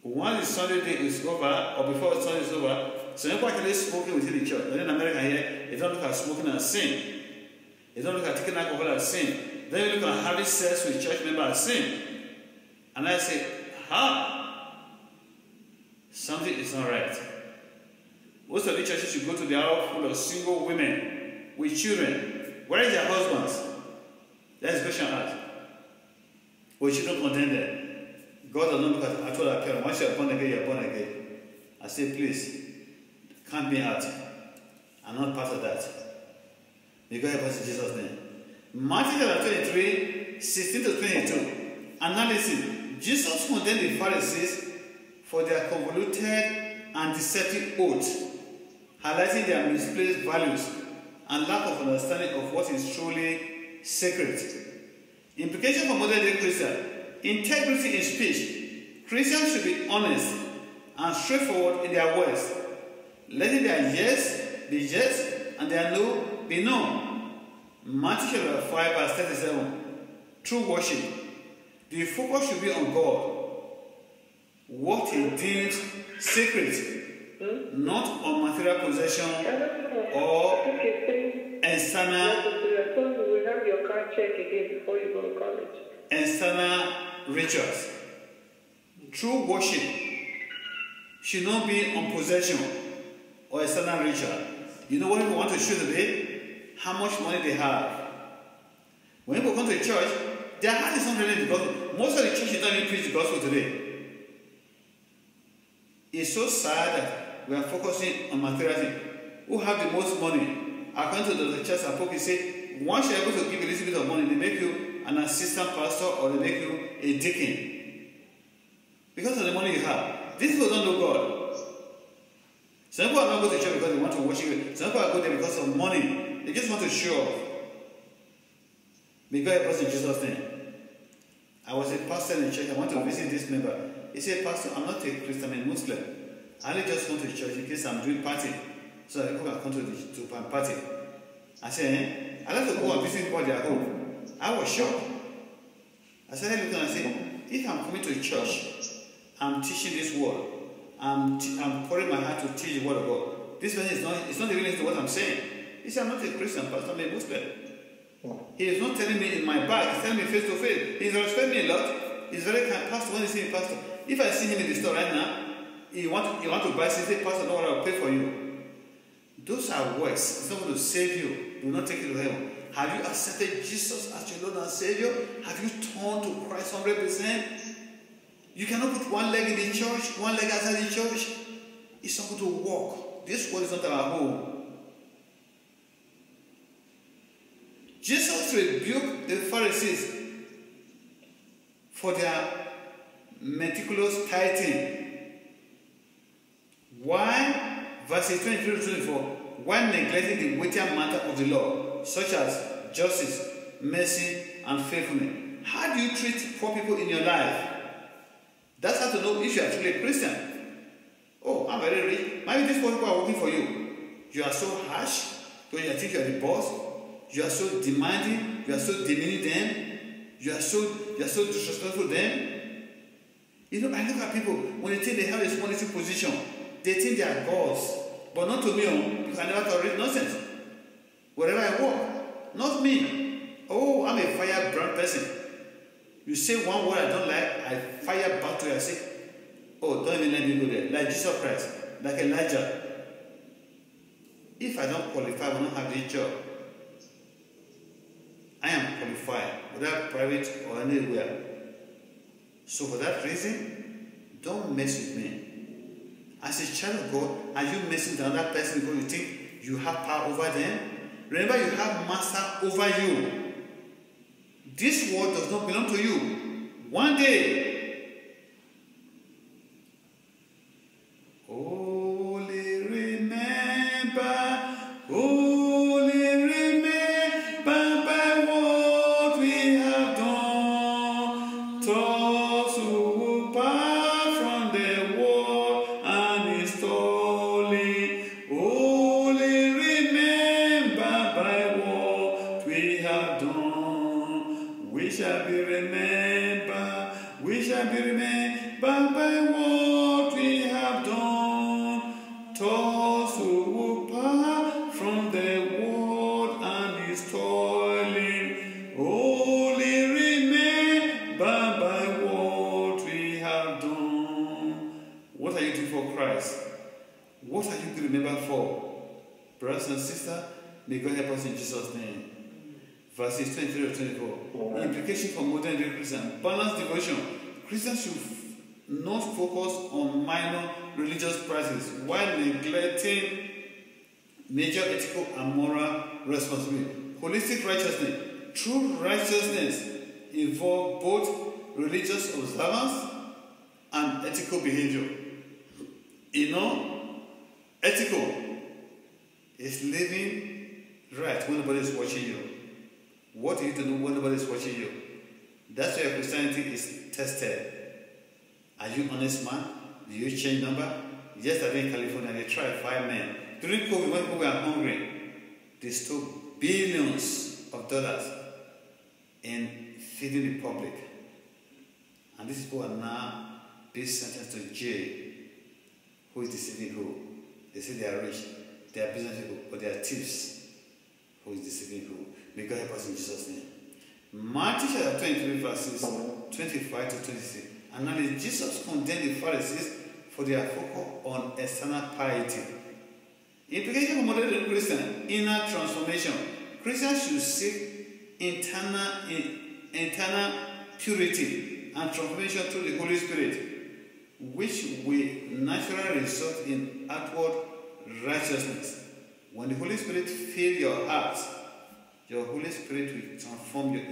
Once the Sunday day is over, or before the Sunday is over, so you're actually smoking within the church. But in America here, they don't look at smoking as sin. They don't look at taking alcohol as sin. They look at having sex with church members as sin. And I say, ha! Something is not right. Most of the churches you go to, they are full of single women with children. Where is their husbands? That is question asked. We shouldn't condemn them. God does not look at our once you are born again, you are born again. I say, please, count me out. I'm not part of that. May God help us in Jesus' name. Matthew chapter 23, 16 to 22. Analysis. Jesus condemned the Pharisees for their convoluted and deceptive oaths, highlighting their misplaced values and lack of understanding of what is truly sacred. Implication for modern day Christian integrity in speech. Christians should be honest and straightforward in their words, letting their yes be yes and their no be no. Matthew chapter 5, verse 37. True worship. The focus should be on God. What He deems sacred, not on material possession or external external rituals. True worship should not be on possession or external ritual. You know what people want to show today? How much money they have. When people come to church, their heart is not really the gospel. Most of the churches don't even preach the gospel today. It's so sad that we are focusing on materialism. Who have the most money? According to the church apocalypse, he say, once you're able to give a little bit of money, they make you an assistant pastor or they make you a deacon. Because of the money you have. These people don't know God. Some people are not going to church because they want to worship it. Some people are going there because of money. They just want to show off. May God help us in Jesus' name. I was a pastor in church. I want to visit this member. He said, Pastor, I'm not a Christian, I'm a Muslim. I only just come to the church in case I'm doing party. So I come and come to the to party. I said, eh? I like to go and visit people at their home. I was shocked. I started looking and I said, if I'm coming to church, I'm teaching this word. I'm, I'm pouring my heart to teach the word of God. This person is not, it's not even to what I'm saying. He said, I'm not a Christian, Pastor, I'm a Muslim. He is not telling me in my back, he's telling me face to face. He's respecting me a lot. He's very kind. Pastor, when you see me, Pastor, if I see him in the store right now, he want, he want to buy something, Pastor, don't worry, I'll pay for you. Those are works. It's not going to save you. It will not take you to heaven. Have you accepted Jesus as your Lord and Savior? Have you turned to Christ 100%? You cannot put one leg in the church, one leg outside the church. It's not going to work. This world is not our home. Jesus rebuked the Pharisees for their meticulous tithing. Why? Verses 23 to 24. Why neglecting the weightier matter of the law, such as justice, mercy, and faithfulness? How do you treat poor people in your life? That's how to know if you are truly a Christian. Oh, I'm very rich. Maybe these poor people are working for you. You are so harsh because you think you are the boss. You are so demanding. You are so demeaning them. You are so you are so disrespectful to them. You know, I look at people when they think they have a spiritual position, they think they are gods. But not to me, oh, because I never tolerate nonsense. Wherever I walk, not me. Oh, I'm a firebrand person. You say one word I don't like, I fire back to you. I say, oh, don't even let me go there. Like Jesus Christ, like Elijah. If I don't qualify, I will not have this job. I am qualified, whether private or anywhere. So for that reason, don't mess with me. As a child of God, are you messing with another person because you think you have power over them? Remember, you have master over you. This world does not belong to you. One day,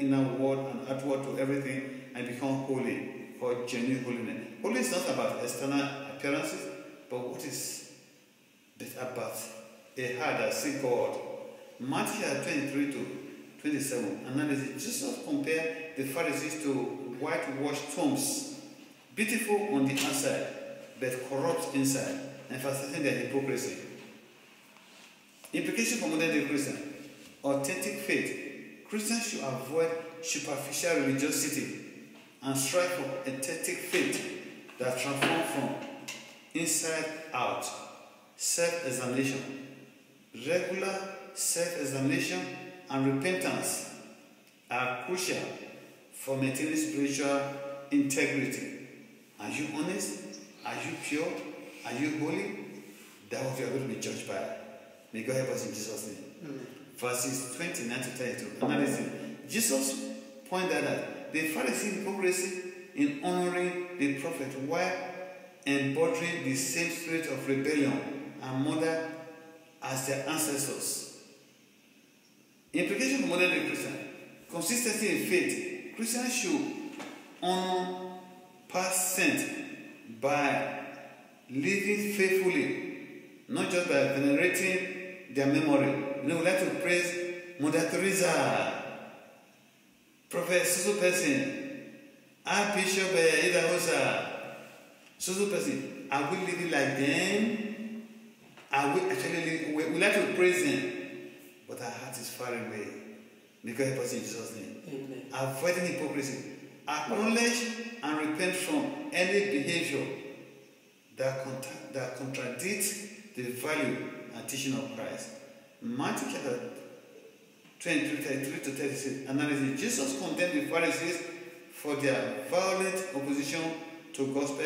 inner world and outward to everything and become holy or genuine holiness. Holy is not about external appearances, but what is it about a heart that sees God. Matthew 23 to 27 analysis. Jesus compared the Pharisees to whitewashed tombs, beautiful on the outside, but corrupt inside, emphasizing their hypocrisy. Implication for modern day Christian authentic faith. Christians should avoid superficial religiosity and strive for authentic faith that transforms from inside out. Self examination. Regular self examination and repentance are crucial for maintaining spiritual integrity. Are you honest? Are you pure? Are you holy? That what you are going to be judged by. May God help us in Jesus' name. Verses 29 to 32. Analysis. Jesus pointed out the Pharisee hypocrisy in honoring the prophet while embodying the same spirit of rebellion and murder as their ancestors. Implication for modern day Christian. Consistency in faith. Christians should honor past saints by living faithfully, not just by venerating their memory. You know, we like to praise Mother Teresa, Prophet Susu person, Archbishop eh, Idahosa, Susu person. Are we living like them? Are we actually living? We, we like to praise them, but our heart is far away. God help us in Jesus' name. Amen. Avoiding hypocrisy. Acknowledge and repent from any behavior that, contra- that contradicts the value teaching of Christ. Matthew chapter 23, 33 to 36 analysis. Jesus condemned the Pharisees for their violent opposition to gospel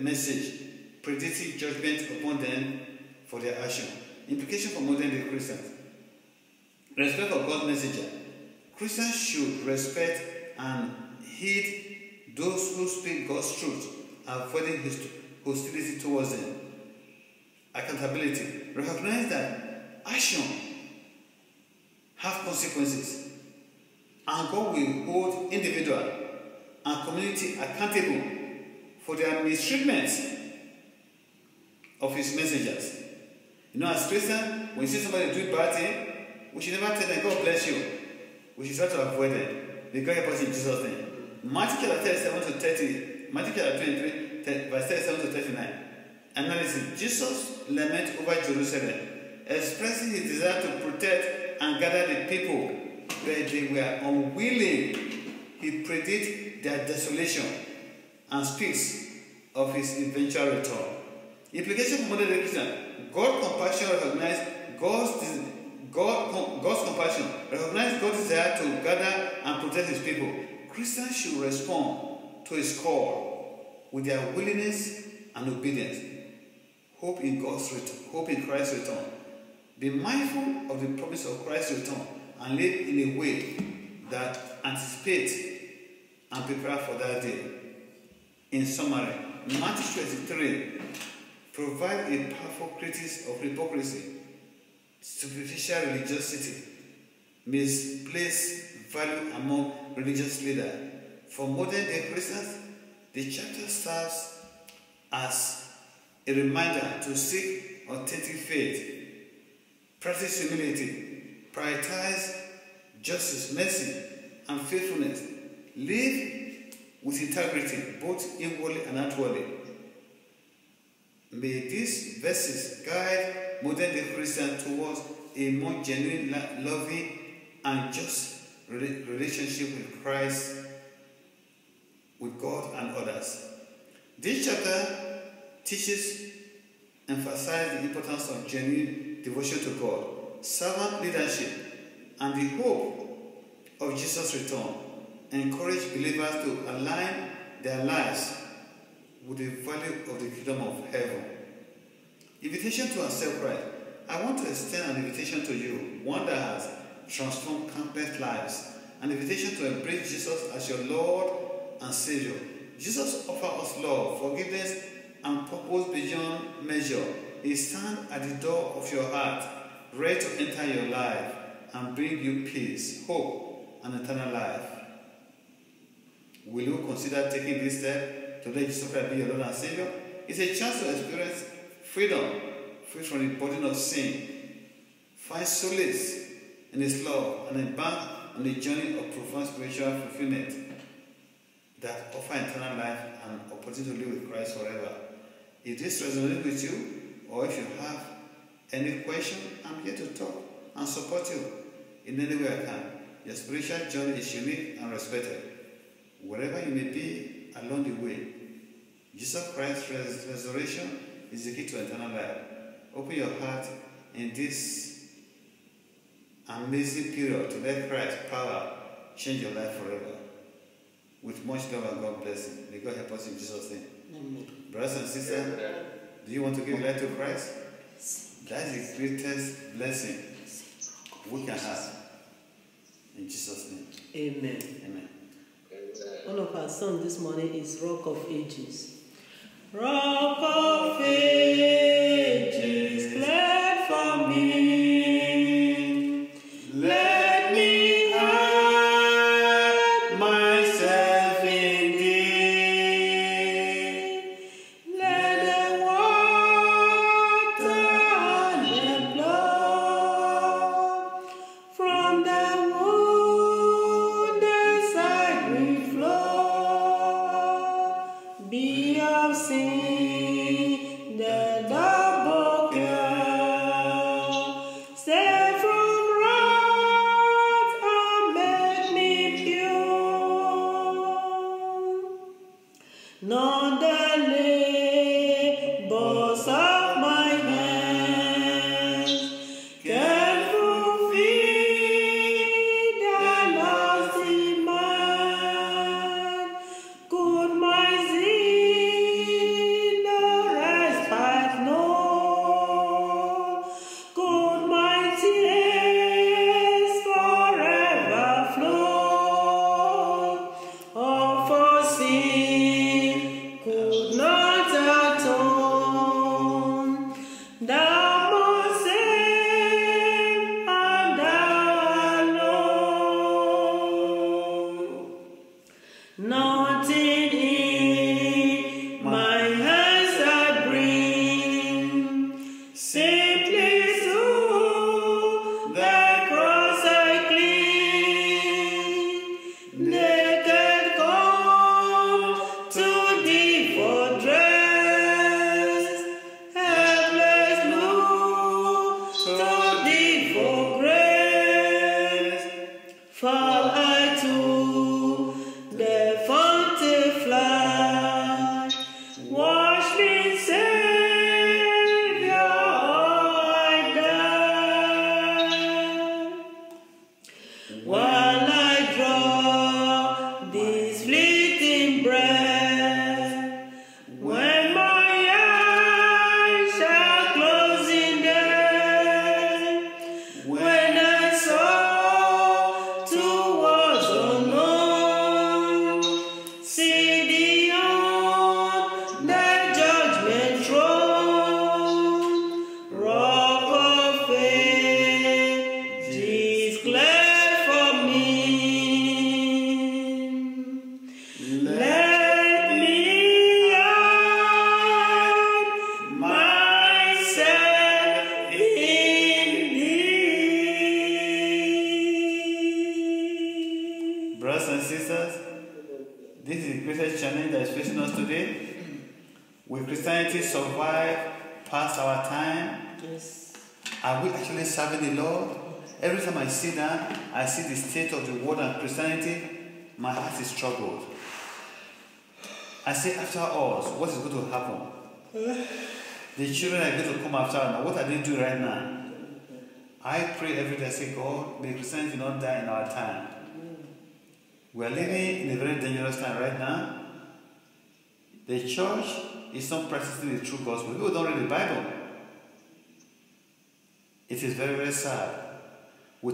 message, predicting judgment upon them for their action. Implication for modern day Christians. Respect for God's messenger. Christians should respect and heed those who speak God's truth, avoiding hostility towards them. Accountability. Recognize that action have consequences, and God will hold individual and community accountable for their mistreatment of His messengers. You know, as Christians, when you see somebody do bad thing, we should never tell them, God bless you. We should try to avoid it. May God help us in Jesus' name. Matthew chapter 37 to 30, Matthew chapter 23, 10, verse 37 to 39. Analysis. Jesus lament over Jerusalem, expressing his desire to protect and gather the people, but they were unwilling. He predicts their desolation and speaks of his eventual return. Implication for modern Christian. God's compassion recognize God's God, God's compassion recognize God's desire to gather and protect His people. Christians should respond to His call with their willingness and obedience. Hope in God's return, hope in Christ's return. Be mindful of the promise of Christ's return and live in a way that anticipates and prepare for that day. In summary, Matthew 23 provides a powerful critique of hypocrisy, superficial religiosity, misplaced value among religious leaders. For modern day Christians, the chapter serves as a reminder to seek authentic faith, practice humility, prioritize justice, mercy, and faithfulness, Live with integrity, both inwardly and outwardly. May these verses guide modern day Christians towards a more genuine, loving, and just relationship with Christ, with God, and others. This chapter teaches, emphasize the importance of genuine devotion to God, servant leadership, and the hope of Jesus' return. Encourage believers to align their lives with the value of the kingdom of heaven. Invitation to accept Christ. I want to extend an invitation to you, one that has transformed countless lives. An invitation to embrace Jesus as your Lord and Savior. Jesus offers us love, forgiveness, and purpose beyond measure. He stands at the door of your heart, ready to enter your life and bring you peace, hope, and eternal life. Will you consider taking this step to let Jesus Christ be your Lord and Savior? It's a chance to experience freedom, free from the burden of sin. Find solace in His love and embark on the journey of profound spiritual fulfillment that offer eternal life and opportunity to live with Christ forever. If this resonates with you, or if you have any question, I'm here to talk and support you in any way I can. Your spiritual journey is unique and respected. Wherever you may be along the way, Jesus Christ's res- resurrection is the key to eternal life. Open your heart in this amazing period to let Christ's power change your life forever. With much love and God bless you. May God help us in Jesus' name. Amen. Brothers and sisters, do you want to give life to Christ? That's the greatest blessing we can have. In Jesus' name. Amen. Amen. One of our songs this morning is Rock of Ages. Rock of Ages,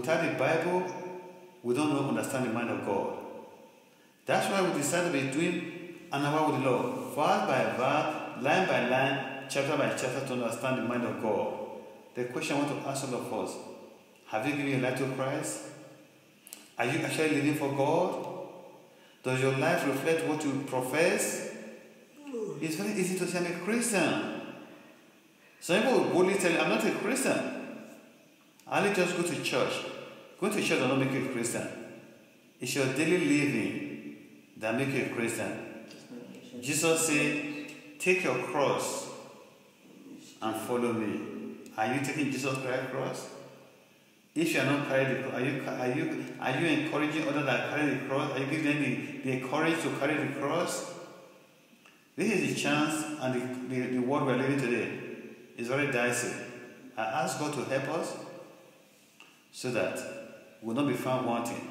Without the Bible, we don't know, understand the mind of God. That's why we decided to be doing an hour with the Lord, verse by verse, line by line, chapter by chapter to understand the mind of God. The question I want to ask all of us have you given your life to Christ? Are you actually living for God? Does your life reflect what you profess? It's very easy to say I'm a Christian. Some people will boldly tell you, I'm not a Christian. I only just go to church. Going to church does not make you a Christian. It's your daily living that make you a Christian. Jesus said, Take your cross and follow me. Are you taking Jesus Christ's cross? If you are not carrying the cross, are you, are you, are you encouraging others that carry the cross? Are you giving them the, the courage to carry the cross? This is the chance and the, the, the world we're living today is very dicey. I ask God to help us so that we'll not be found wanting.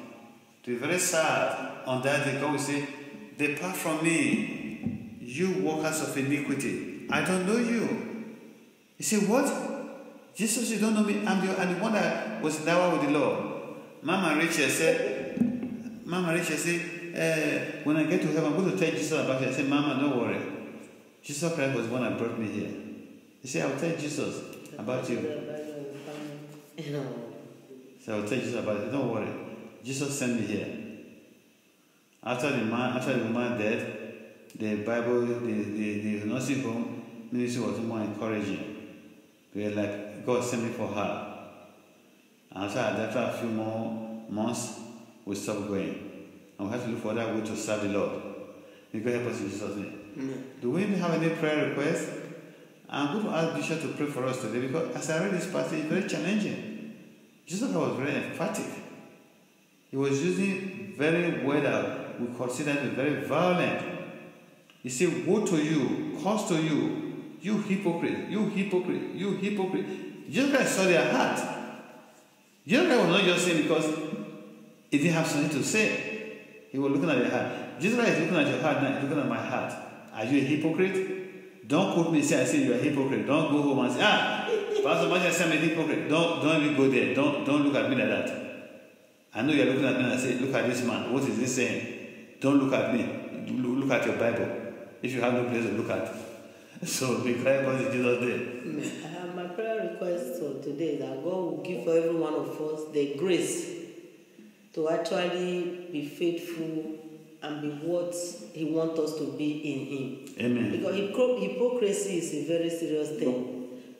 To be very sad on that day, God will say, Depart from me, you workers of iniquity. I don't know you. You say, What? Jesus, you don't know me. I'm the, I'm the one that was in hour with the Lord. Mama Rachel said, Mama Rachel said, uh, when I get to heaven, I'm going to tell Jesus about it. I said, Mama, don't worry. Jesus Christ was the one that brought me here. He said, I will tell Jesus about you. So I will tell Jesus about it. Don't worry. Jesus sent me here. After the man, after the woman dead, the Bible, the, the, the nursing home ministry was more encouraging. We were like, God sent me for her. And after, after a few more months, we stopped going. And we had to look for other way to serve the Lord. May God help us in Jesus' name. Do we have any prayer requests? I'm going to ask Bishop to pray for us today because as I read this passage, it's very challenging. Jesus was very emphatic. He was using very word that we consider to be very violent. He said, Woe to you, curse to you, you hypocrite, you hypocrite, you hypocrite. Jesus Christ saw their heart. Jesus was not just saying because he didn't have something to say. He was looking at their heart. Jesus is looking at your heart now, he's looking at my heart. Are you a hypocrite? Don't quote me say I say you're a hypocrite. Don't go home and say, ah, Pastor Martin said I'm a hypocrite. Don't don't even go there. Don't don't look at me like that. I know you're looking at me and say, look at this man. What is he saying? Don't look at me. Look, at your Bible. If you have no place to look at. So we cry Jesus'. Uh, my prayer request for today is that God will give for every one of us the grace to actually be faithful and be what He wants us to be in Him. Amen. Because hypocrisy is a very serious thing.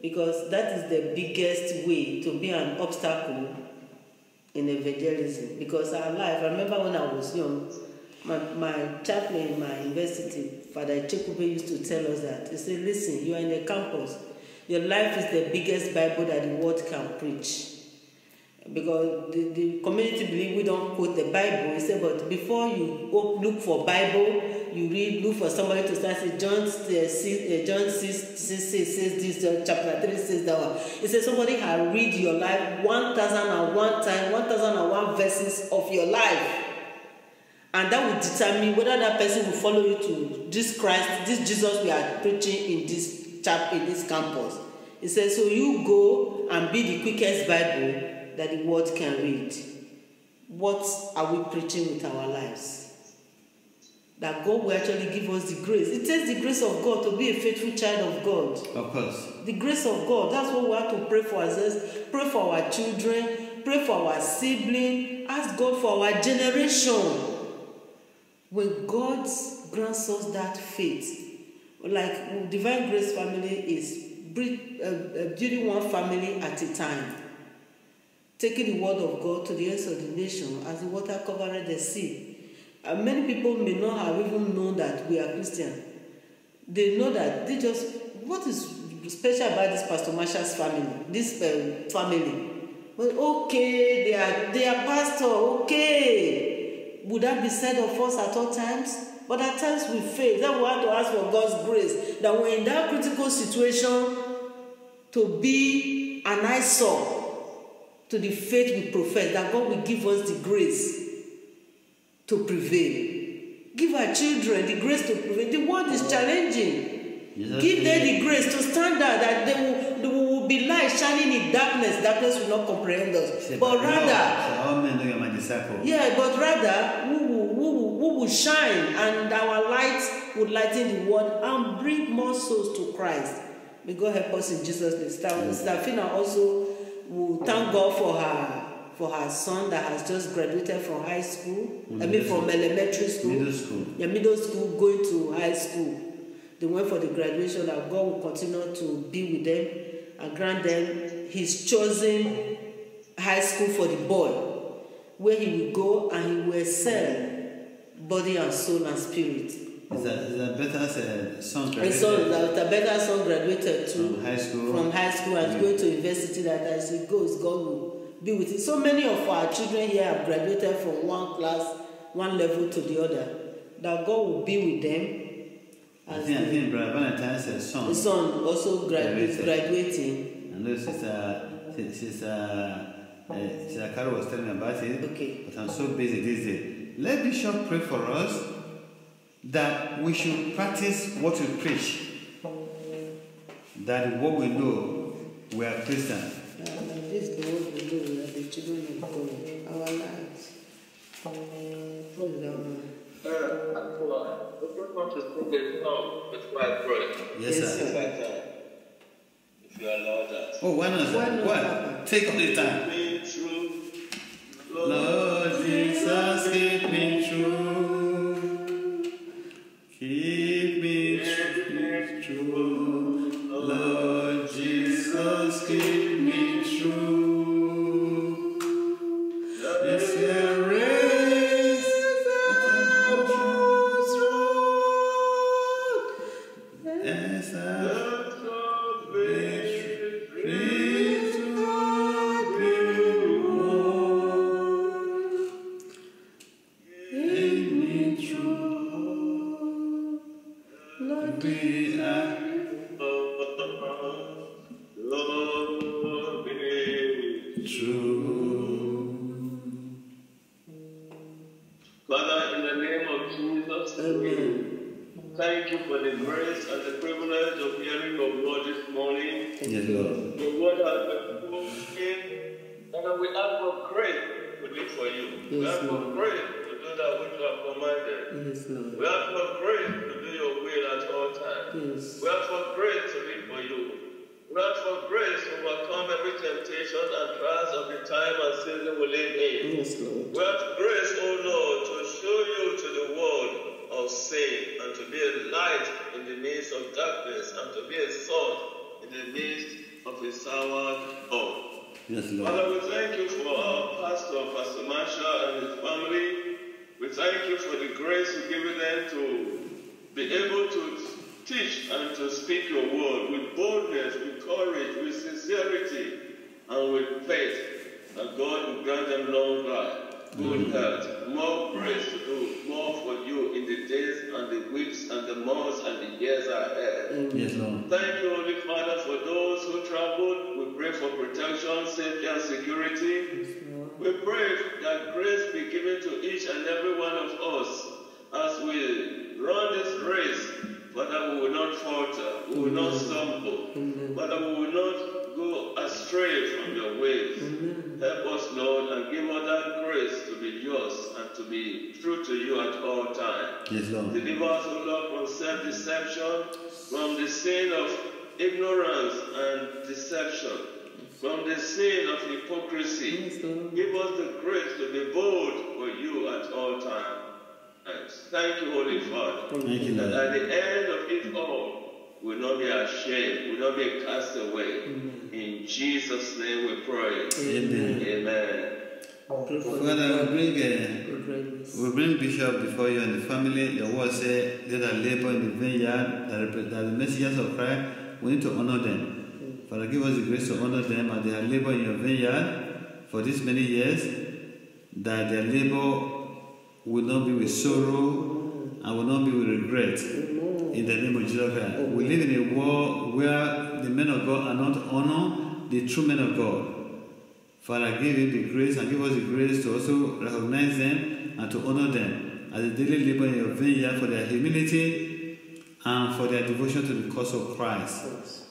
Because that is the biggest way to be an obstacle in evangelism. Because our life, I remember when I was young, my, my chaplain in my university, Father Chekube, used to tell us that. He said, Listen, you are in the campus. Your life is the biggest Bible that the world can preach. Because the, the community believe we don't quote the Bible. He said, but before you look for Bible, you read, look for somebody to start say John uh, six, uh, John six, six, six says this, John chapter three says that one. He said somebody has read your life one thousand and one time, one thousand and one verses of your life. And that will determine whether that person will follow you to this Christ, this Jesus we are preaching in this chap in this campus. He says, so you go and be the quickest Bible that the world can read. What are we preaching with our lives? That God will actually give us the grace. It takes the grace of God to be a faithful child of God. Of course. The grace of God. That's what we have to pray for ourselves. Pray for our children. Pray for our sibling. Ask God for our generation. When God grants us that faith, like Divine Grace Family is building uh, uh, one family at a time taking the word of God to the ends of the nation as the water covered the sea. And many people may not have even known that we are Christian. they know that they just what is special about this pastor marshal's family this um, family? Well okay they are they are pastor okay. Would that be said of us at all times? But at times we fail. Then we have to ask for god's grace that we're in that critical situation to be an eyesore to the faith we profess that god will give us the grace to prevail. Give our children the grace to prevail. The world is oh. challenging. Jesus give them the grace to stand out that they will they will be light shining in darkness. Darkness will not comprehend us. But "But rather oh, Lord, all oh, men know you're my disciple. yeah but rather we will we will we will shine and our light will lighten the world and bring more souls to christ. May god help us in jesus name. Sister fina also will thank god for her for her son that has just graduated from high school i mean from elementary school Middle school. yeah, middle school going to high school they went for the graduation and god will continue to be with them and grant them his chosen high school for the boy where he will go and he will excel body and soul and spirit Is that, is that better uh, son and so graduated that better son graduated too from high school? from high school and Yeah. going to university that as he goes god will be with him so many of our children here have graduated from one class one level to the other that god will be with them I think, I think Brother Valentine's son. the son also graduate Graduated. graduating I know sister, sister, uh, sister Carol was telling me about it. Okay. But I'm so busy these days. Let Bishop pray for us that we should practice what we preach. That what we know, we are Christians. The first one to sing a song before pray. Yes, Yes, sir. If If you allow that. Oh, why not, sir? Why Why? Take all the time. Me true. Lord Jesus, Father, in the name of Jesus, amen thank you for the grace and the privilege of hearing your word this morning. Yes, Lord. Your word has been spoken, and we ask for grace to live for you. Yes, we ask for grace to do that which you have commanded. yes Lord We ask for grace to do your will at all times. yes We ask for grace to live for you. We ask for grace to overcome every temptation and trials of the time and season we will live in. yes Lord We ask grace, O Lord, and to be a light in the midst of darkness and to be a salt in the midst of a sour hole. Yes, Lord. Father, we thank you for our pastor, Pastor Marshall, and his family. We thank you for the grace you've given them to be able to teach and to speak your word with boldness, with courage, with sincerity, and with faith. That God will grant them long life, good health, more grace to do more for you in the days and the weeks and the months and the years ahead. Yes, Lord. Thank you, Holy Father, for those who traveled. We pray for protection, safety, and security. We pray that grace be given to each and every one of us as we run this race. Father, we will not falter, we will not stumble, Father, we will not go astray from your ways. Help us, Lord, and give us that grace to be yours and to be true to you at all times. Yes, Lord. Deliver us, O Lord, from self-deception, from the sin of ignorance and deception, from the sin of hypocrisy. yes Give us the grace to be bold for you at all times. And thank you, Holy Father, Thank you, that at the end of it all, we will not be ashamed, we will not be cast away. In Jesus' name we pray. Amen. Amen. Father, we bring, uh, we bring Bishop before you and the family. Your word say they that labor in the vineyard, that repre- the messengers of Christ, we need to honor them. Father, give us the grace to honor them and they have labored in your vineyard for these many years, that their labor will not be with sorrow and will not be with regret. In the name of Jesus Christ. We live in a world where the men of God are not honor the true men of God. Father, give him the grace and give us the grace to also recognize them and to honor them as a daily labor in your vineyard for their humility and for their devotion to the cause of Christ.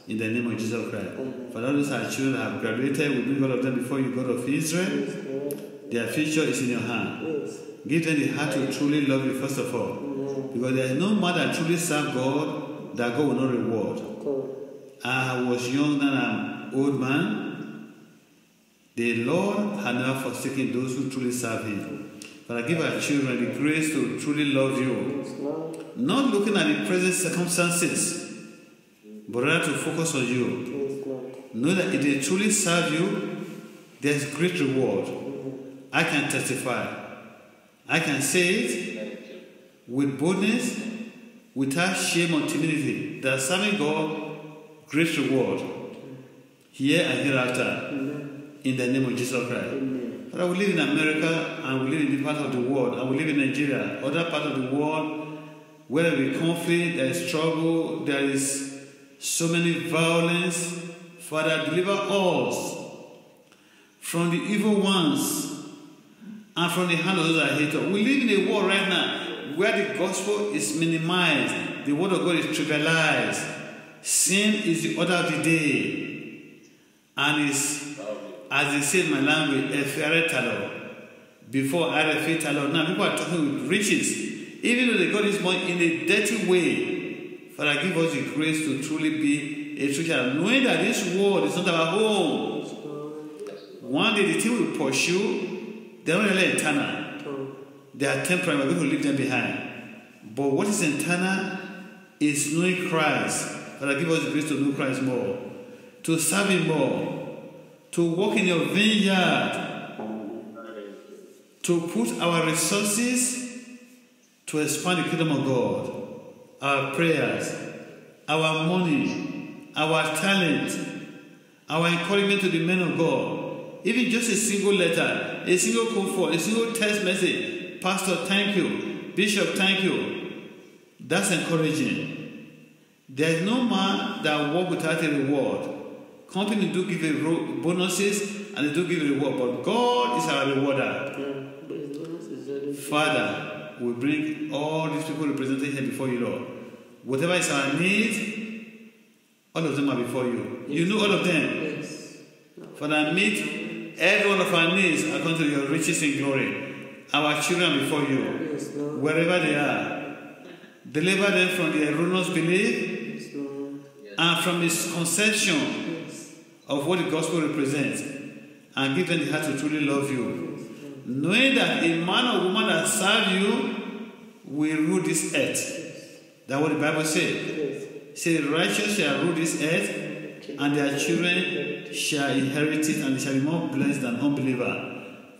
In the name of Jesus Christ. Father, those are children have graduated. We bring all of them before you, God of Israel. Their future is in your hand. Give them the heart to truly love you, first of all. Because there is no man that truly serve God that God will not reward. I was young and I'm old man. The Lord had never forsaken those who truly serve Him. But I give our children the grace to truly love you. Not looking at the present circumstances, but rather to focus on you. Know that if they truly serve you, there's great reward. I can testify. I can say it with boldness, without shame or timidity, that serving God, great reward. Here and hereafter, in the name of Jesus Christ. Father, we live in America and we live in the part of the world and we live in Nigeria, other part of the world where there is conflict, there is trouble, there is so many violence. Father, deliver us from the evil ones and from the hand of those that hate us. We live in a world right now where the gospel is minimized, the word of God is trivialized, sin is the order of the day, and is, as they say in my language, a fairy. Before I had a fairy now people are talking with riches, even though they got this money in a dirty way. Father, give us the grace to truly be a true child, knowing that this world is not our home. One day the thing will pursue, they're not really eternal. They are temporary, we're going to leave them behind. But what is eternal is knowing Christ. Father, give us the grace to know Christ more, to serve Him more, to walk in your vineyard, to put our resources to expand the kingdom of God, our prayers, our money, our talent, our encouragement to the men of God, even just a single letter, a single comfort, a single text message. Pastor, thank you. Bishop, thank you. That's encouraging. There is no man that work without a reward. Company do give a ro- bonuses and they do give a reward, but God is our rewarder. Father, we bring all these people represented here before you, Lord. Whatever is our need, all of them are before you. You know all of them. Father, meet every one of our needs according to your riches in glory. Our children before you, wherever they are. Deliver them from the erroneous belief and from misconception of what the gospel represents and give them the heart to truly love you. Knowing that a man or woman that serve you will rule this earth. That's what the Bible says. Say righteous shall rule this earth and their children shall inherit it and they shall be more blessed than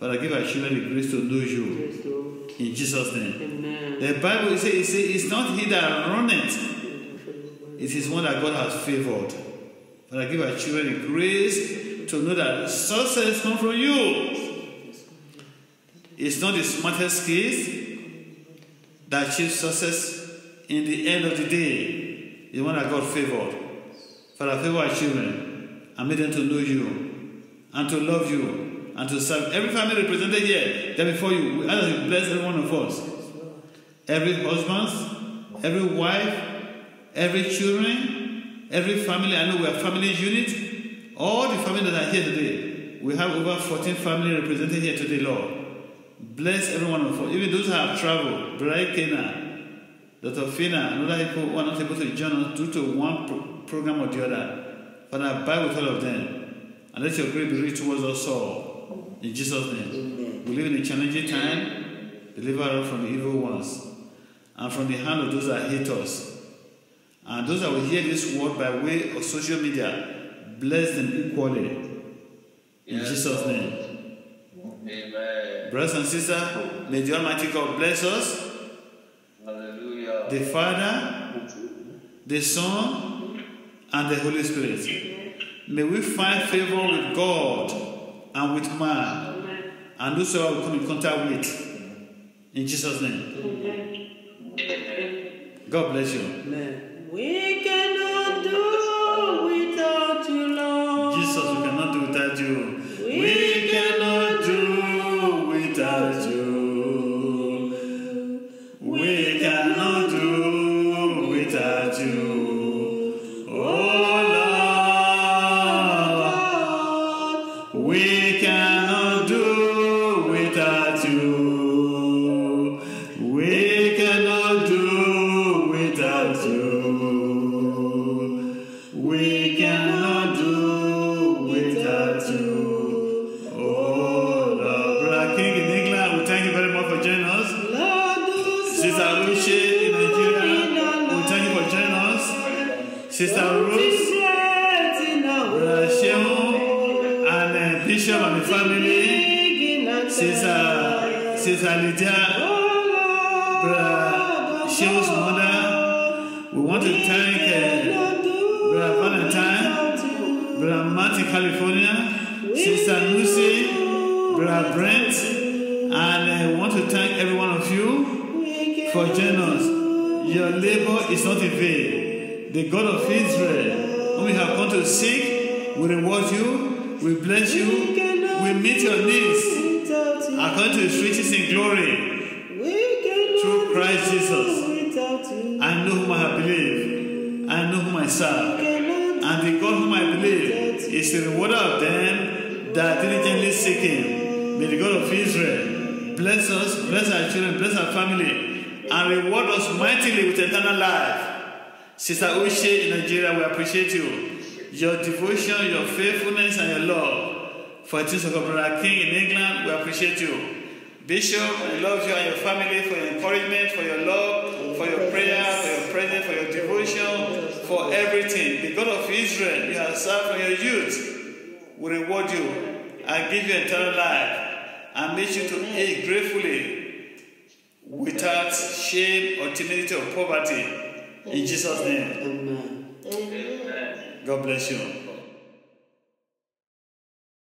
Father, give our children the grace to know you. In Jesus' name. The Bible says it say, it's not he that runneth, it is one that God has favored. Father, give our children the grace to know that success comes from you. It's not the smartest kids that achieve success in the end of the day. It's one that God favored. Father, favor our children and make them to know you and to love you and to serve. Every family represented here, there before you, we ask you bless every one of us. Every husband, every wife, every children, every family. I know we are family unit. All the families that are here today, we have over 14 families represented here today, Lord. Bless every one of us, even those who have traveled. Brother Kena, Dr. Fina, and other people who are not able to join us due to one pro- program or the other. Father, abide with all of them. And let your grace be rich towards us all. In Jesus' name. We live in a challenging time. Deliver us from the evil ones and from the hand of those that hate us. And those that will hear this word by way of social media, bless them equally. In Yes, Jesus' Lord. name. Amen. Brothers and sisters, may the Almighty God bless us, Hallelujah. the Father, the Son, and the Holy Spirit. May we find favor with God and with man, and whosoever we come in contact with. In Jesus' name. God bless you. Amen. We cannot do without you, Lord. Jesus, we cannot do without you. Is not in vain. The God of Israel, whom we have come to seek, will reward you, will bless you, will meet your needs according to his riches in glory. Through Christ Jesus. I know whom I have believed. I know whom I serve. And the God whom I believe is the rewarder of them that diligently seek him. May the God of Israel bless us, bless our children, bless our family, and reward us mightily with eternal life. Sister Ushe in Nigeria, we appreciate you. Your devotion, your faithfulness, and your love. For God, Brother King in England, we appreciate you. Bishop, we love you and your family for your encouragement, for your love, for your prayer, for your presence, for your devotion, for everything. The God of Israel, you have served from your youth, will reward you and give you eternal life and make you to age gratefully without shame or timidity or poverty. In Jesus' name. Amen. Amen. God bless you.